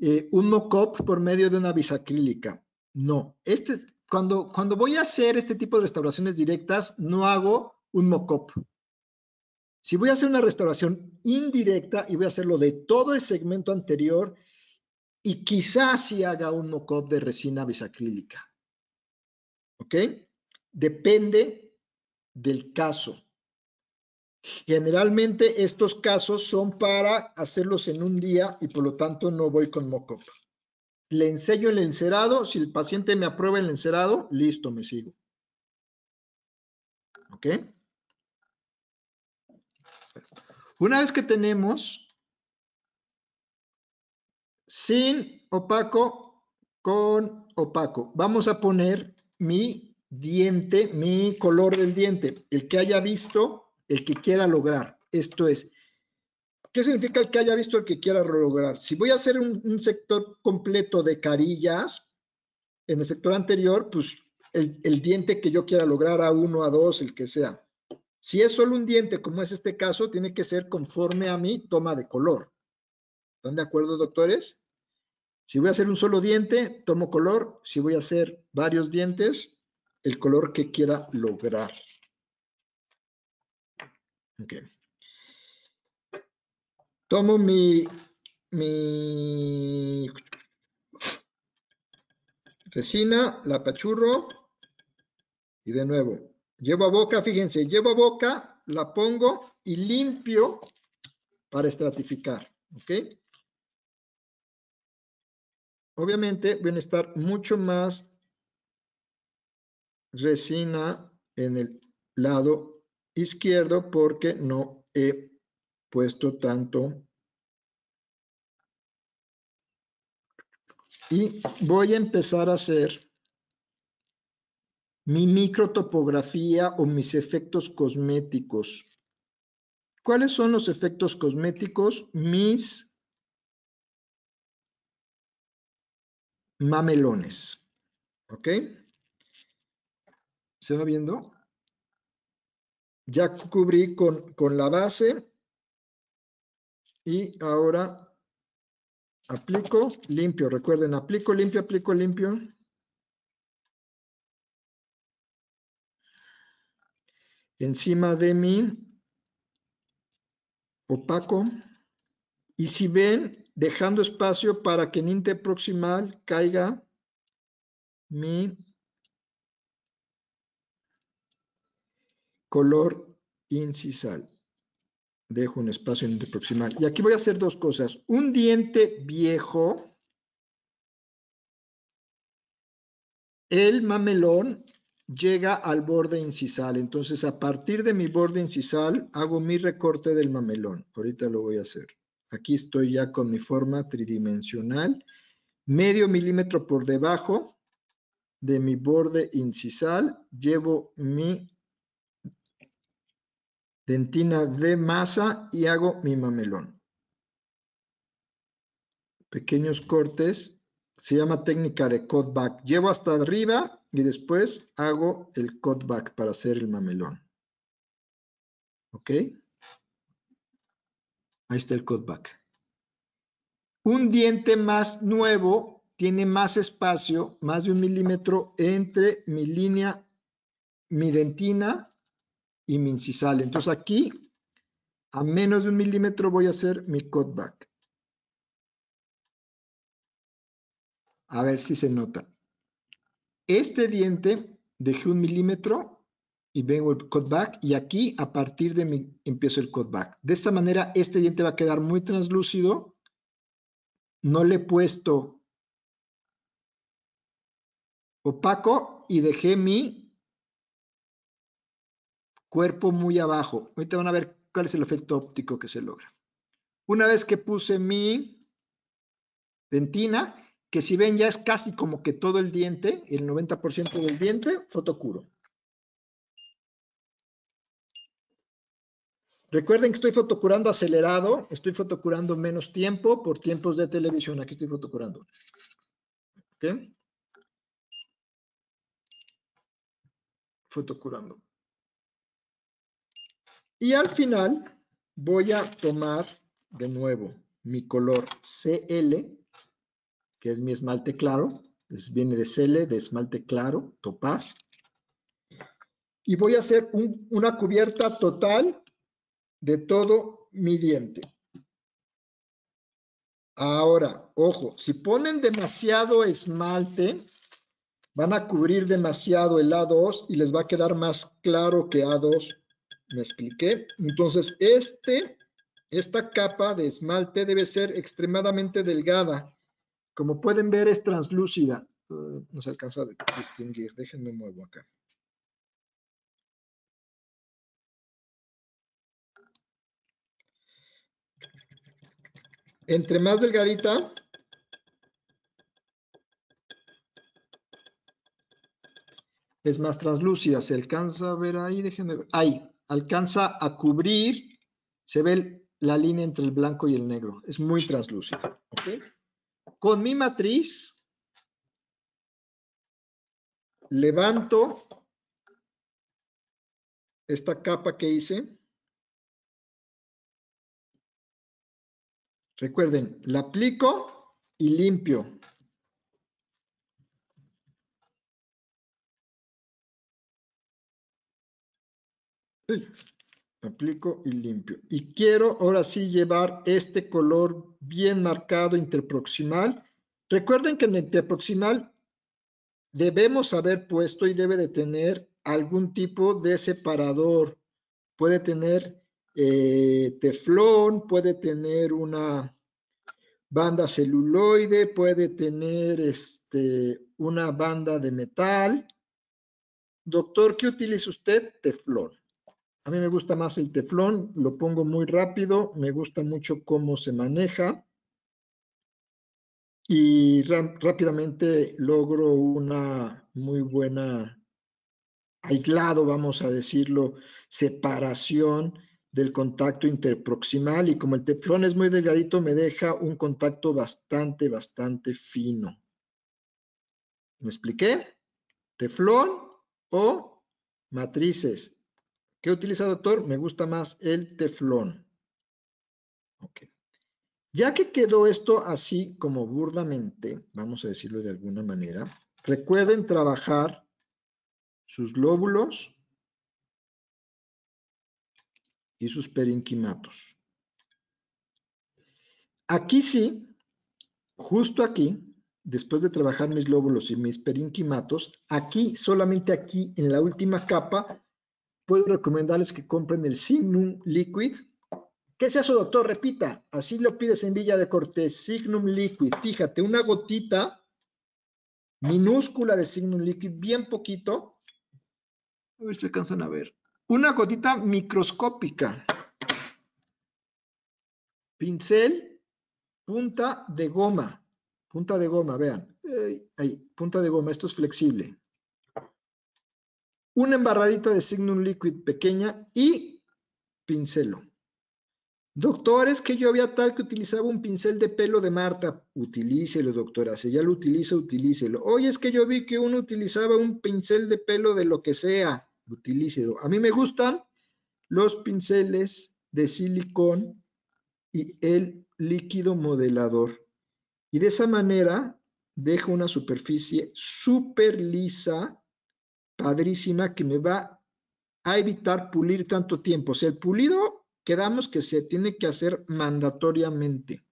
eh, un mock-up por medio de una bisacrílica. No, este, cuando, cuando voy a hacer este tipo de restauraciones directas, no hago un mock-up. Si voy a hacer una restauración indirecta y voy a hacerlo de todo el segmento anterior y quizás si haga un mock-up de resina bisacrílica. ¿Ok? Depende del caso. Generalmente estos casos son para hacerlos en un día y por lo tanto no voy con mock-up. Le enseño el encerado, si el paciente me aprueba el encerado, listo, me sigo. ¿Ok? Una vez que tenemos sin opaco con opaco, vamos a poner mi diente, mi color del diente, el que haya visto el que quiera lograr. Esto es, ¿qué significa el que haya visto el que quiera lograr? Si voy a hacer un, sector completo de carillas, en el sector anterior, pues el, el, diente que yo quiera lograr a uno, a dos, el que sea. Si es solo un diente, como es este caso, tiene que ser conforme a mi toma de color. ¿Están de acuerdo, doctores? Si voy a hacer un solo diente, tomo color. Si voy a hacer varios dientes, el color que quiera lograr. Okay. Tomo mi, mi resina, la pachurro y de nuevo, llevo a boca, fíjense, llevo a boca, la pongo y limpio para estratificar, ¿ok? Obviamente van a estar mucho más resina en el lado izquierdo porque no he puesto tanto. Y voy a empezar a hacer mi microtopografía o mis efectos cosméticos. ¿Cuáles son los efectos cosméticos? Mis mamelones. ¿Ok? ¿Se va viendo? Ya cubrí con, con la base y ahora aplico, limpio. Recuerden, aplico, limpio, aplico, limpio. Encima de mi opaco. Y si ven, dejando espacio para que en interproximal caiga mi color incisal. Dejo un espacio interproximal. Y aquí voy a hacer dos cosas. Un diente viejo, el mamelón llega al borde incisal. Entonces, a partir de mi borde incisal, hago mi recorte del mamelón. Ahorita lo voy a hacer. Aquí estoy ya con mi forma tridimensional. Medio milímetro por debajo de mi borde incisal, llevo mi dentina de masa y hago mi mamelón. Pequeños cortes, se llama técnica de cutback. Llevo hasta arriba y después hago el cutback para hacer el mamelón. ¿Ok? Ahí está el cutback. Un diente más nuevo tiene más espacio, más de un milímetro entre mi línea, mi dentina y mi incisal. Entonces aquí, a menos de un milímetro, voy a hacer mi cutback. A ver si se nota. Este diente dejé un milímetro y vengo el cutback y aquí a partir de mi empiezo el cutback. De esta manera este diente va a quedar muy translúcido. No le he puesto opaco y dejé mi cuerpo muy abajo. Ahorita van a ver cuál es el efecto óptico que se logra. Una vez que puse mi dentina, que si ven ya es casi como que todo el diente, el 90% del diente, fotocuro. Recuerden que estoy fotocurando acelerado, estoy fotocurando menos tiempo por tiempos de televisión. Aquí estoy fotocurando. ¿Ok? Fotocurando. Y al final voy a tomar de nuevo mi color CL, que es mi esmalte claro. viene de CL, de esmalte claro, topaz. Y voy a hacer una cubierta total de todo mi diente. Ahora, ojo, si ponen demasiado esmalte, van a cubrir demasiado el A2 y les va a quedar más claro que A2. ¿Me expliqué? Entonces, este, esta capa de esmalte debe ser extremadamente delgada. Como pueden ver, es translúcida. Uh, no se alcanza a distinguir. Déjenme muevo acá. Entre más delgadita, es más translúcida. ¿Se alcanza a ver ahí? Déjenme ver. Ahí, alcanza a cubrir, se ve la línea entre el blanco y el negro. Es muy translúcida. Con mi matriz, levanto esta capa que hice Recuerden, la aplico y limpio. Aplico y limpio. Y quiero ahora sí llevar este color bien marcado interproximal. Recuerden que en el interproximal debemos haber puesto y debe de tener algún tipo de separador. Puede tener eh, teflón, puede tener una banda celuloide, puede tener este, una banda de metal. Doctor, ¿qué utiliza usted? Teflón. A mí me gusta más el teflón, lo pongo muy rápido, me gusta mucho cómo se maneja y rápidamente logro una muy buena aislado, vamos a decirlo, separación del contacto interproximal y como el teflón es muy delgadito me deja un contacto bastante, bastante fino. ¿Me expliqué? Teflón o matrices. ¿Qué utiliza, doctor? Me gusta más el teflón. Ya que quedó esto así como burdamente, vamos a decirlo de alguna manera, recuerden trabajar sus lóbulos y sus perinquimatos. Aquí sí, justo aquí, después de trabajar mis lóbulos y mis perinquimatos, aquí, solamente aquí, en la última capa, puedo recomendarles que compren el Signum Liquid. ¿Qué es eso, doctor? Repita, así lo pides en Villa de Cortés, Signum Liquid. Fíjate, una gotita minúscula de Signum Liquid, bien poquito. A ver si alcanzan a ver una gotita microscópica. Pincel, punta de goma. Punta de goma, vean. Ahí, punta de goma, esto es flexible. Una embarradita de Signum Liquid pequeña y pincelo. Doctores, que yo había tal que utilizaba un pincel de pelo de Marta. Utilícelo, doctora. Si ya lo utiliza, utilícelo. Oye, es que yo vi que uno utilizaba un pincel de pelo de lo que sea utilícelo. A mí me gustan los pinceles de silicón y el líquido modelador. Y de esa manera dejo una superficie súper lisa, padrísima, que me va a evitar pulir tanto tiempo. O sea, el pulido quedamos que se tiene que hacer mandatoriamente.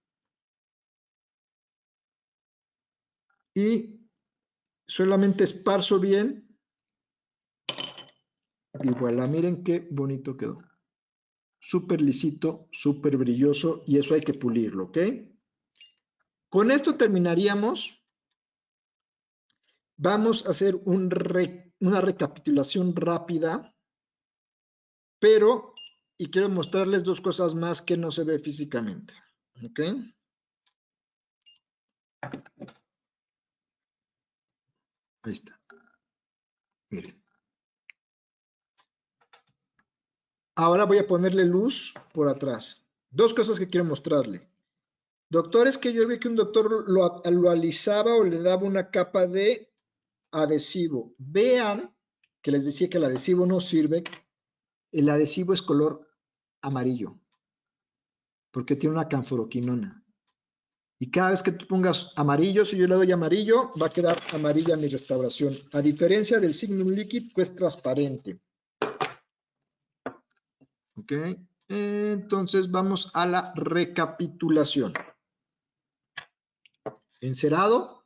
Y solamente esparzo bien y voilà, miren qué bonito quedó. Súper lisito, súper brilloso y eso hay que pulirlo, ¿ok? Con esto terminaríamos. Vamos a hacer una recapitulación rápida, pero, y quiero mostrarles dos cosas más que no se ve físicamente, ¿ok? Ahí está. Miren. Ahora voy a ponerle luz por atrás. Dos cosas que quiero mostrarle. Doctor, es que yo vi que un doctor lo, lo alisaba o le daba una capa de adhesivo. Vean que les decía que el adhesivo no sirve. El adhesivo es color amarillo porque tiene una canforoquinona. Y cada vez que tú pongas amarillo, si yo le doy amarillo, va a quedar amarilla mi restauración. A diferencia del Signum Liquid, que es transparente. ¿Ok? Entonces vamos a la recapitulación. Encerado.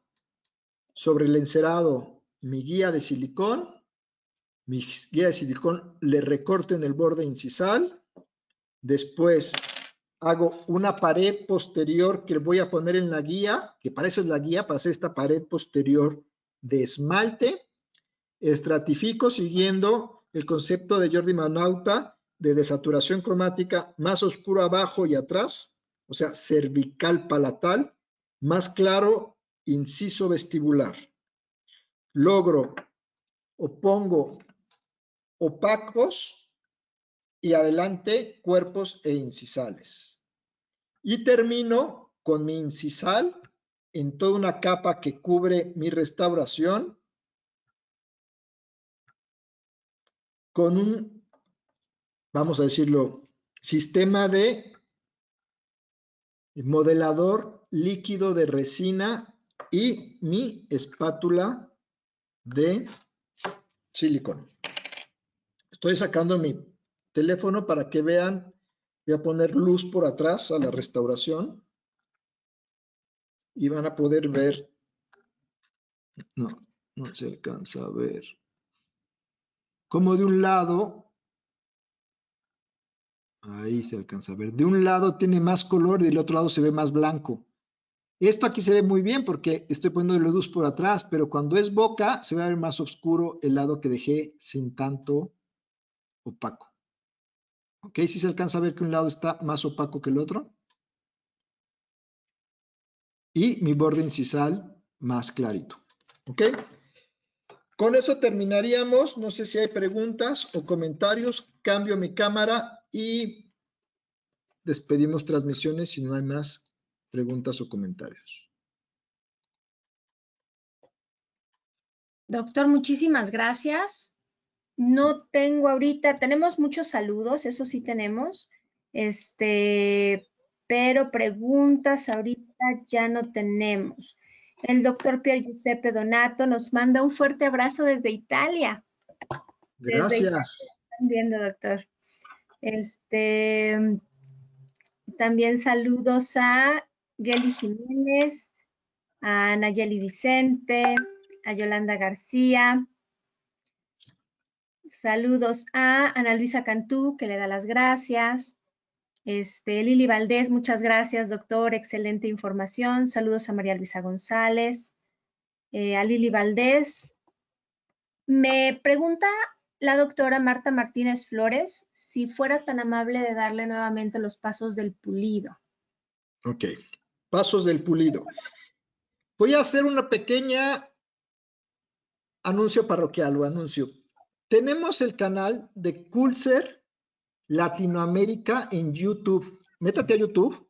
Sobre el encerado, mi guía de silicón. Mi guía de silicón le recorto en el borde incisal. Después hago una pared posterior que voy a poner en la guía, que para eso es la guía, para hacer esta pared posterior de esmalte. Estratifico siguiendo el concepto de Jordi Manauta de desaturación cromática más oscuro abajo y atrás, o sea, cervical palatal, más claro inciso vestibular. Logro o pongo opacos y adelante cuerpos e incisales. Y termino con mi incisal en toda una capa que cubre mi restauración con un, vamos a decirlo, sistema de modelador líquido de resina y mi espátula de silicón. Estoy sacando mi teléfono para que vean Voy a poner luz por atrás a la restauración y van a poder ver. No, no se alcanza a ver. Como de un lado, ahí se alcanza a ver, de un lado tiene más color y del otro lado se ve más blanco. Esto aquí se ve muy bien porque estoy poniendo luz por atrás, pero cuando es boca se va a ver más oscuro el lado que dejé sin tanto opaco. ¿Ok? Si se alcanza a ver que un lado está más opaco que el otro. Y mi borde incisal más clarito. ¿Ok? Con eso terminaríamos. No sé si hay preguntas o comentarios. Cambio mi cámara y despedimos transmisiones si no hay más preguntas o comentarios. Doctor, muchísimas gracias. No tengo ahorita, tenemos muchos saludos, eso sí tenemos, este, pero preguntas ahorita ya no tenemos. El doctor Pier Giuseppe Donato nos manda un fuerte abrazo desde Italia. Gracias. viendo, doctor. Este, también saludos a Geli Jiménez, a Nayeli Vicente, a Yolanda García, Saludos a Ana Luisa Cantú, que le da las gracias. Este, Lili Valdés, muchas gracias, doctor. Excelente información. Saludos a María Luisa González. Eh, a Lili Valdés. Me pregunta la doctora Marta Martínez Flores si fuera tan amable de darle nuevamente los pasos del pulido. Ok, pasos del pulido. Voy a hacer una pequeña anuncio parroquial o anuncio. Tenemos el canal de Culser Latinoamérica en YouTube. Métate a YouTube.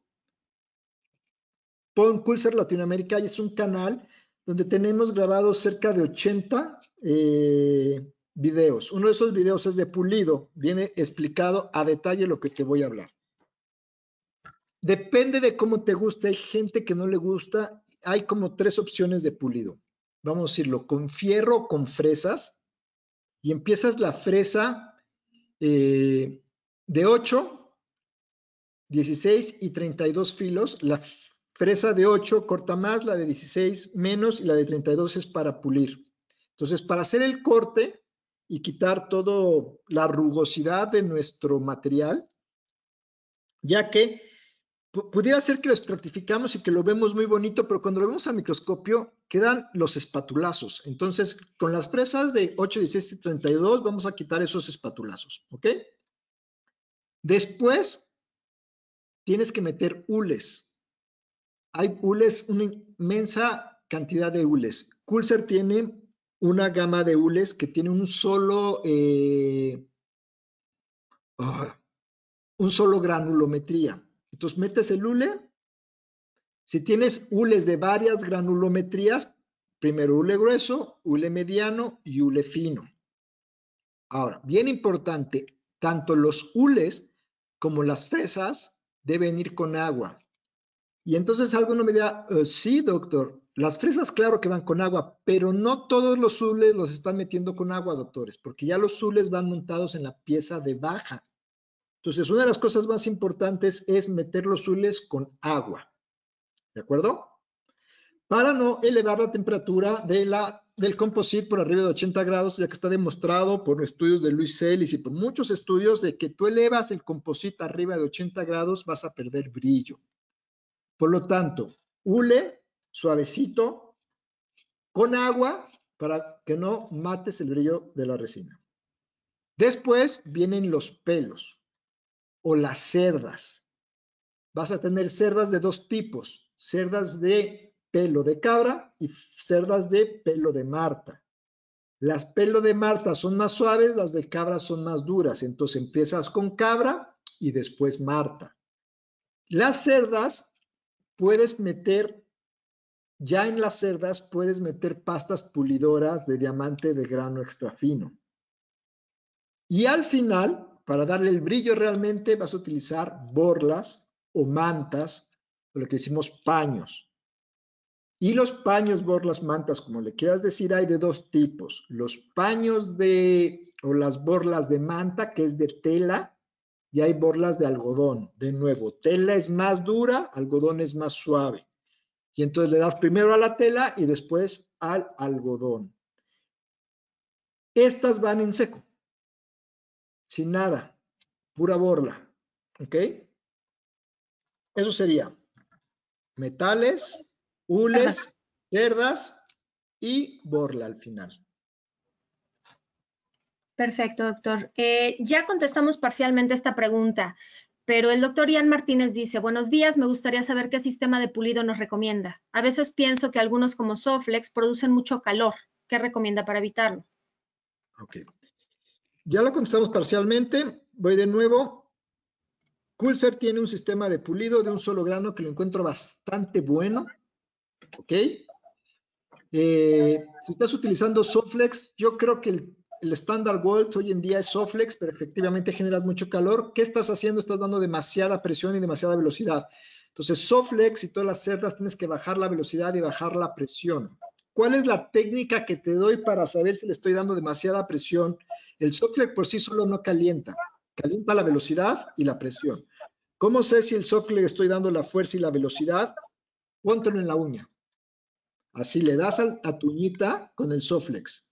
Pon Culser Latinoamérica y es un canal donde tenemos grabados cerca de 80 eh, videos. Uno de esos videos es de pulido. Viene explicado a detalle lo que te voy a hablar. Depende de cómo te guste. Hay gente que no le gusta. Hay como tres opciones de pulido. Vamos a decirlo, con fierro o con fresas y empiezas la fresa eh, de 8, 16 y 32 filos. La fresa de 8 corta más, la de 16 menos y la de 32 es para pulir. Entonces, para hacer el corte y quitar toda la rugosidad de nuestro material, ya que pudiera ser que lo estratificamos y que lo vemos muy bonito, pero cuando lo vemos al microscopio quedan los espatulazos. Entonces, con las fresas de 8, 16 y 32 vamos a quitar esos espatulazos, ¿ok? Después, tienes que meter hules. Hay hules, una inmensa cantidad de hules. Culser tiene una gama de hules que tiene un solo, eh, ah, un solo granulometría. Entonces metes el hule. Si tienes hules de varias granulometrías, primero hule grueso, hule mediano y hule fino. Ahora, bien importante, tanto los hules como las fresas deben ir con agua. Y entonces alguno me dirá, eh, sí, doctor, las fresas claro que van con agua, pero no todos los zules los están metiendo con agua, doctores, porque ya los zules van montados en la pieza de baja. Entonces, una de las cosas más importantes es meter los zules con agua. ¿De acuerdo? Para no elevar la temperatura de la, del composite por arriba de 80 grados, ya que está demostrado por estudios de Luis Celis y por muchos estudios de que tú elevas el composite arriba de 80 grados, vas a perder brillo. Por lo tanto, hule suavecito con agua para que no mates el brillo de la resina. Después vienen los pelos o las cerdas. Vas a tener cerdas de dos tipos, cerdas de pelo de cabra y cerdas de pelo de Marta. Las pelo de Marta son más suaves, las de cabra son más duras. Entonces empiezas con cabra y después Marta. Las cerdas puedes meter, ya en las cerdas puedes meter pastas pulidoras de diamante de grano extra fino. Y al final, para darle el brillo realmente, vas a utilizar borlas o mantas, o lo que decimos paños. Y los paños, borlas, mantas, como le quieras decir, hay de dos tipos. Los paños de, o las borlas de manta, que es de tela, y hay borlas de algodón. De nuevo, tela es más dura, algodón es más suave. Y entonces le das primero a la tela y después al algodón. Estas van en seco, sin nada, pura borla. ¿Ok? Eso sería metales, hules, cerdas y borla al final. Perfecto, doctor. Eh, ya contestamos parcialmente esta pregunta, pero el doctor Ian Martínez dice, buenos días, me gustaría saber qué sistema de pulido nos recomienda. A veces pienso que algunos como Soflex producen mucho calor. ¿Qué recomienda para evitarlo? Ok. Ya lo contestamos parcialmente. Voy de nuevo. Coolser tiene un sistema de pulido de un solo grano que lo encuentro bastante bueno. ¿Ok? Eh, si estás utilizando Soflex, yo creo que el el Standard Gold hoy en día es Soflex, pero efectivamente generas mucho calor. ¿Qué estás haciendo? Estás dando demasiada presión y demasiada velocidad. Entonces, Soflex y todas las cerdas tienes que bajar la velocidad y bajar la presión. ¿Cuál es la técnica que te doy para saber si le estoy dando demasiada presión? El Soflex por sí solo no calienta, calienta la velocidad y la presión. ¿Cómo sé si el Soflex estoy dando la fuerza y la velocidad? Póntelo en la uña. Así le das a tu uñita con el Soflex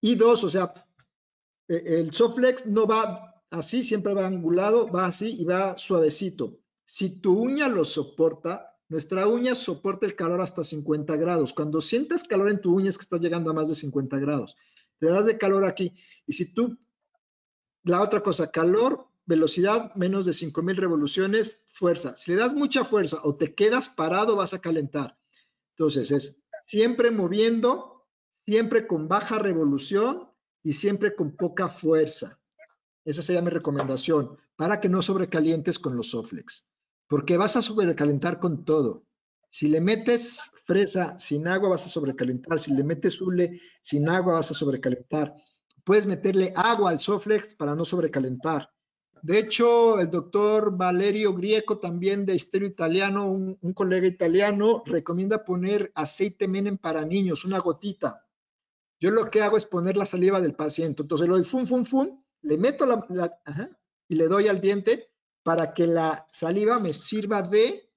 y dos, o sea, e, el Soflex no va así, siempre va angulado, va así y va suavecito. Si tu uña lo soporta, nuestra uña soporta el calor hasta 50 grados. Cuando sientes calor en tu uña es que estás llegando a más de 50 grados. Te das de calor aquí. Y si tú, la otra cosa, calor, velocidad menos de 5000 revoluciones, fuerza. Si le das mucha fuerza o te quedas parado, vas a calentar. Entonces es siempre moviendo siempre con baja revolución y siempre con poca fuerza. Esa sería mi recomendación, para que no sobrecalientes con los Soflex, porque vas a sobrecalentar con todo. Si le metes fresa sin agua vas a sobrecalentar, si le metes hule sin agua vas a sobrecalentar. Puedes meterle agua al Soflex para no sobrecalentar. De hecho, el doctor Valerio Grieco, también de Estero Italiano, un, colega italiano, recomienda poner aceite Menem para niños, una gotita. Yo lo que hago es poner la saliva del paciente. Entonces lo doy fum, fum, fum, le meto la, y le doy al diente para que la saliva me sirva de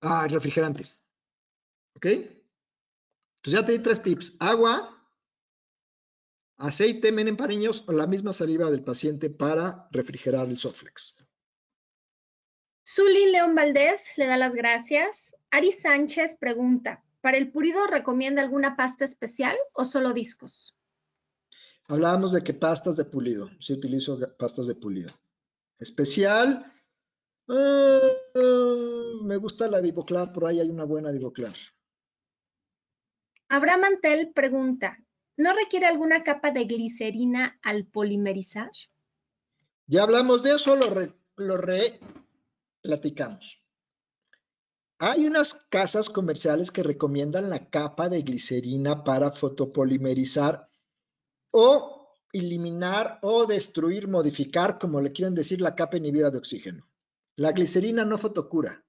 ah, refrigerante. ¿Ok? Entonces ya te di tres tips. Agua, aceite, niños o la misma saliva del paciente para refrigerar el Soflex. Zuli León Valdés le da las gracias. Ari Sánchez pregunta, ¿Para el pulido recomienda alguna pasta especial o solo discos? Hablábamos de que pastas de pulido. Sí utilizo pastas de pulido. Especial. Eh, me gusta la Divoclar, por ahí hay una buena Divoclar. Abraham Mantel pregunta, ¿no requiere alguna capa de glicerina al polimerizar? Ya hablamos de eso, lo, re, lo re platicamos. Hay unas casas comerciales que recomiendan la capa de glicerina para fotopolimerizar o eliminar o destruir, modificar, como le quieren decir, la capa inhibida de oxígeno. La glicerina no fotocura.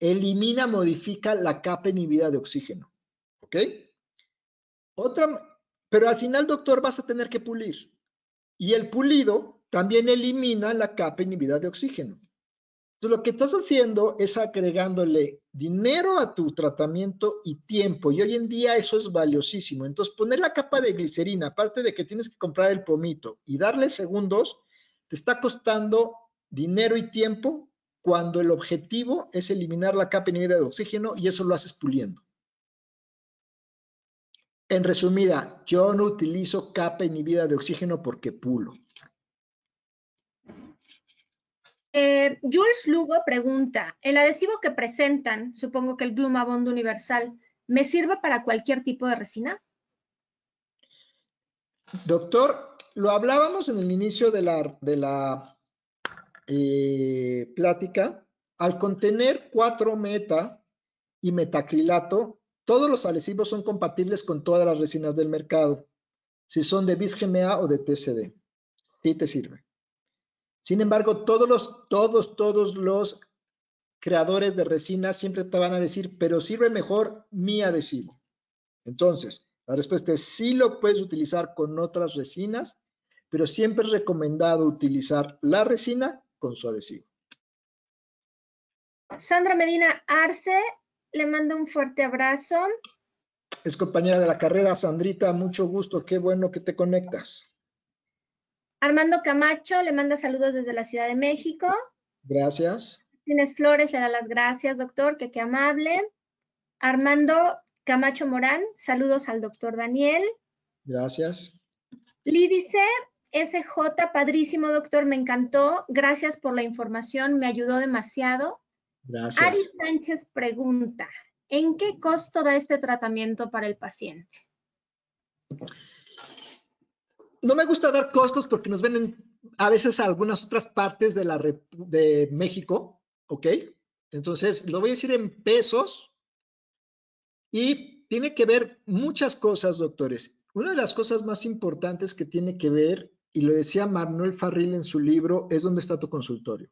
Elimina, modifica la capa inhibida de oxígeno. ¿Ok? Otra, pero al final, doctor, vas a tener que pulir. Y el pulido también elimina la capa inhibida de oxígeno. Entonces, lo que estás haciendo es agregándole dinero a tu tratamiento y tiempo. Y hoy en día eso es valiosísimo. Entonces, poner la capa de glicerina, aparte de que tienes que comprar el pomito y darle segundos, te está costando dinero y tiempo cuando el objetivo es eliminar la capa inhibida de oxígeno y eso lo haces puliendo. En resumida, yo no utilizo capa inhibida de oxígeno porque pulo. Eh, Jules Lugo pregunta, ¿el adhesivo que presentan, supongo que el Glumabond Universal, me sirve para cualquier tipo de resina? Doctor, lo hablábamos en el inicio de la, de la eh, plática. Al contener 4 meta y metacrilato, todos los adhesivos son compatibles con todas las resinas del mercado, si son de BIS GMA o de TCD. Sí te sirve. Sin embargo, todos los, todos, todos los creadores de resina siempre te van a decir, pero sirve mejor mi adhesivo. Entonces, la respuesta es sí lo puedes utilizar con otras resinas, pero siempre es recomendado utilizar la resina con su adhesivo. Sandra Medina Arce, le mando un fuerte abrazo. Es compañera de la carrera, Sandrita, mucho gusto, qué bueno que te conectas. Armando Camacho le manda saludos desde la Ciudad de México. Gracias. Tienes Flores le da las gracias, doctor, que qué amable. Armando Camacho Morán, saludos al doctor Daniel. Gracias. Lídice SJ, padrísimo, doctor, me encantó. Gracias por la información, me ayudó demasiado. Gracias. Ari Sánchez pregunta, ¿en qué costo da este tratamiento para el paciente? No me gusta dar costos porque nos ven a veces a algunas otras partes de, la, de México, ¿ok? Entonces, lo voy a decir en pesos y tiene que ver muchas cosas, doctores. Una de las cosas más importantes que tiene que ver, y lo decía Manuel Farril en su libro, es dónde está tu consultorio.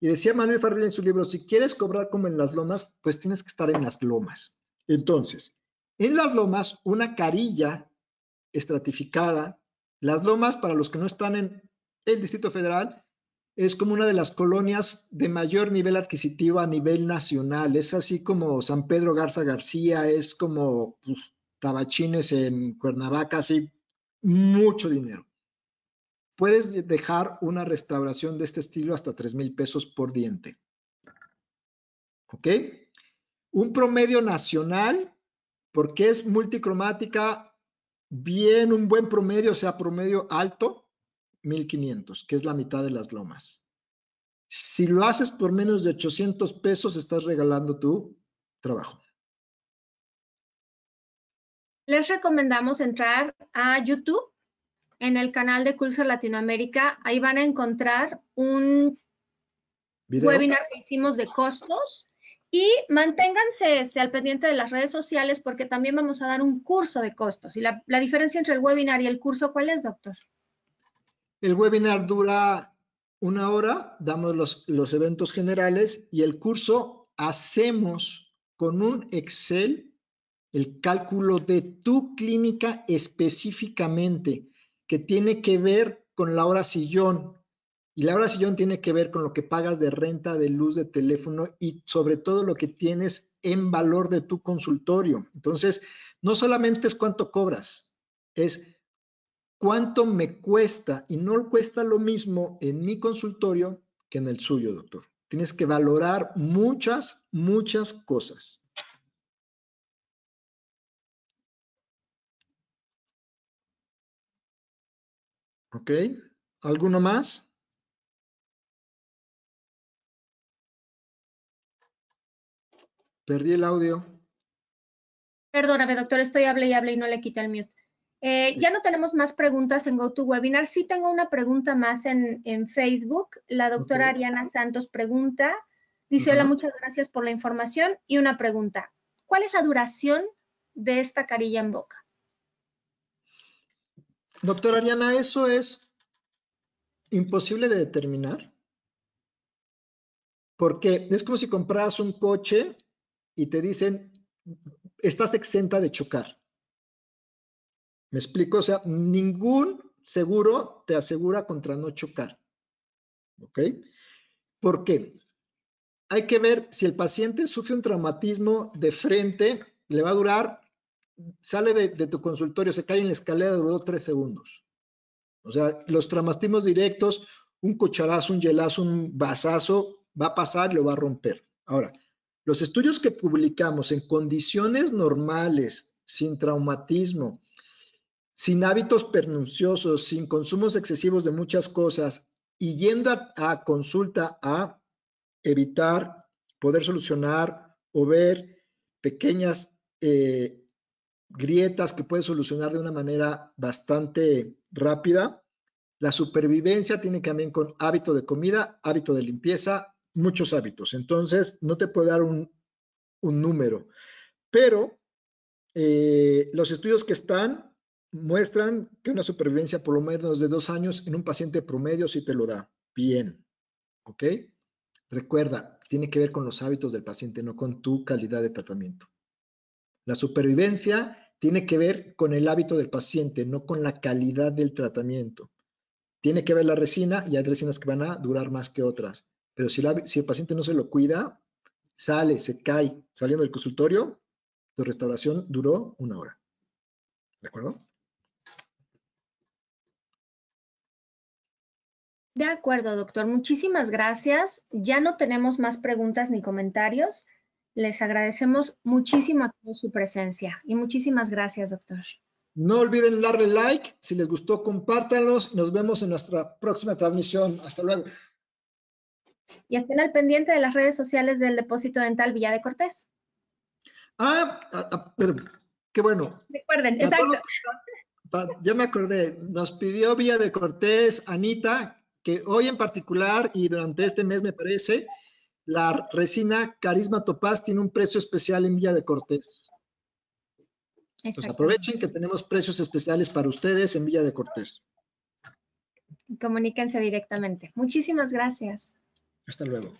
Y decía Manuel Farril en su libro, si quieres cobrar como en las lomas, pues tienes que estar en las lomas. Entonces, en las lomas, una carilla estratificada las Lomas, para los que no están en el Distrito Federal, es como una de las colonias de mayor nivel adquisitivo a nivel nacional. Es así como San Pedro Garza García, es como pues, Tabachines en Cuernavaca, así mucho dinero. Puedes dejar una restauración de este estilo hasta 3 mil pesos por diente. ¿Ok? Un promedio nacional, porque es multicromática, bien un buen promedio, o sea, promedio alto, 1500, que es la mitad de las lomas. Si lo haces por menos de 800 pesos, estás regalando tu trabajo. Les recomendamos entrar a YouTube en el canal de Curso Latinoamérica. Ahí van a encontrar un webinar que hicimos de costos y manténganse este, al pendiente de las redes sociales porque también vamos a dar un curso de costos. ¿Y la, diferencia entre el webinar y el curso cuál es, doctor? El webinar dura una hora, damos los, los eventos generales y el curso hacemos con un Excel el cálculo de tu clínica específicamente, que tiene que ver con la hora sillón, y la hora sillón tiene que ver con lo que pagas de renta, de luz, de teléfono y sobre todo lo que tienes en valor de tu consultorio. Entonces, no solamente es cuánto cobras, es cuánto me cuesta y no cuesta lo mismo en mi consultorio que en el suyo, doctor. Tienes que valorar muchas, muchas cosas. ¿Ok? ¿Alguno más? Perdí el audio. Perdóname, doctor, estoy hable y hable y no le quita el mute. Eh, ya no tenemos más preguntas en GoToWebinar. Sí tengo una pregunta más en, Facebook. La doctora Ariana Santos pregunta, dice, hola, muchas gracias por la información. Y una pregunta, ¿cuál es la duración de esta carilla en boca? Doctora Ariana, eso es imposible de determinar. Porque es como si compras un coche y te dicen, estás exenta de chocar. ¿Me explico? O sea, ningún seguro te asegura contra no chocar. ¿Ok? ¿Por qué? Hay que ver si el paciente sufre un traumatismo de frente, le va a durar, sale de, tu consultorio, se cae en la escalera, duró tres segundos. O sea, los traumatismos directos, un cocharazo, un hielazo, un vasazo, va a pasar lo va a romper. Ahora, los estudios que publicamos en condiciones normales, sin traumatismo, sin hábitos perniciosos, sin consumos excesivos de muchas cosas y yendo a, consulta a evitar, poder solucionar o ver pequeñas eh, grietas que puede solucionar de una manera bastante rápida. La supervivencia tiene también con hábito de comida, hábito de limpieza, muchos hábitos. Entonces, no te puedo dar un, número, pero eh, los estudios que están muestran que una supervivencia por lo menos de dos años en un paciente promedio sí te lo da. Bien, ¿ok? Recuerda, tiene que ver con los hábitos del paciente, no con tu calidad de tratamiento. La supervivencia tiene que ver con el hábito del paciente, no con la calidad del tratamiento. Tiene que ver la resina y hay resinas que van a durar más que otras. Pero si, si el paciente no se lo cuida, sale, se cae saliendo del consultorio, tu restauración duró una hora. ¿De acuerdo? De acuerdo, doctor. Muchísimas gracias. Ya no tenemos más preguntas ni comentarios. Les agradecemos muchísimo a todos su presencia y muchísimas gracias, doctor. No olviden darle like. Si les gustó, compártanlos. Nos vemos en nuestra próxima transmisión. Hasta luego. Y estén al pendiente de las redes sociales del Depósito Dental Villa de Cortés. Ah, ah, ah perdón. Qué bueno. Recuerden, exacto. ya me acordé. Nos pidió Villa de Cortés, Anita, que hoy en particular y durante este mes me parece, la resina Carisma Topaz tiene un precio especial en Villa de Cortés. Pues aprovechen que tenemos precios especiales para ustedes en Villa de Cortés. Comuníquense directamente. Muchísimas gracias. Hasta luego.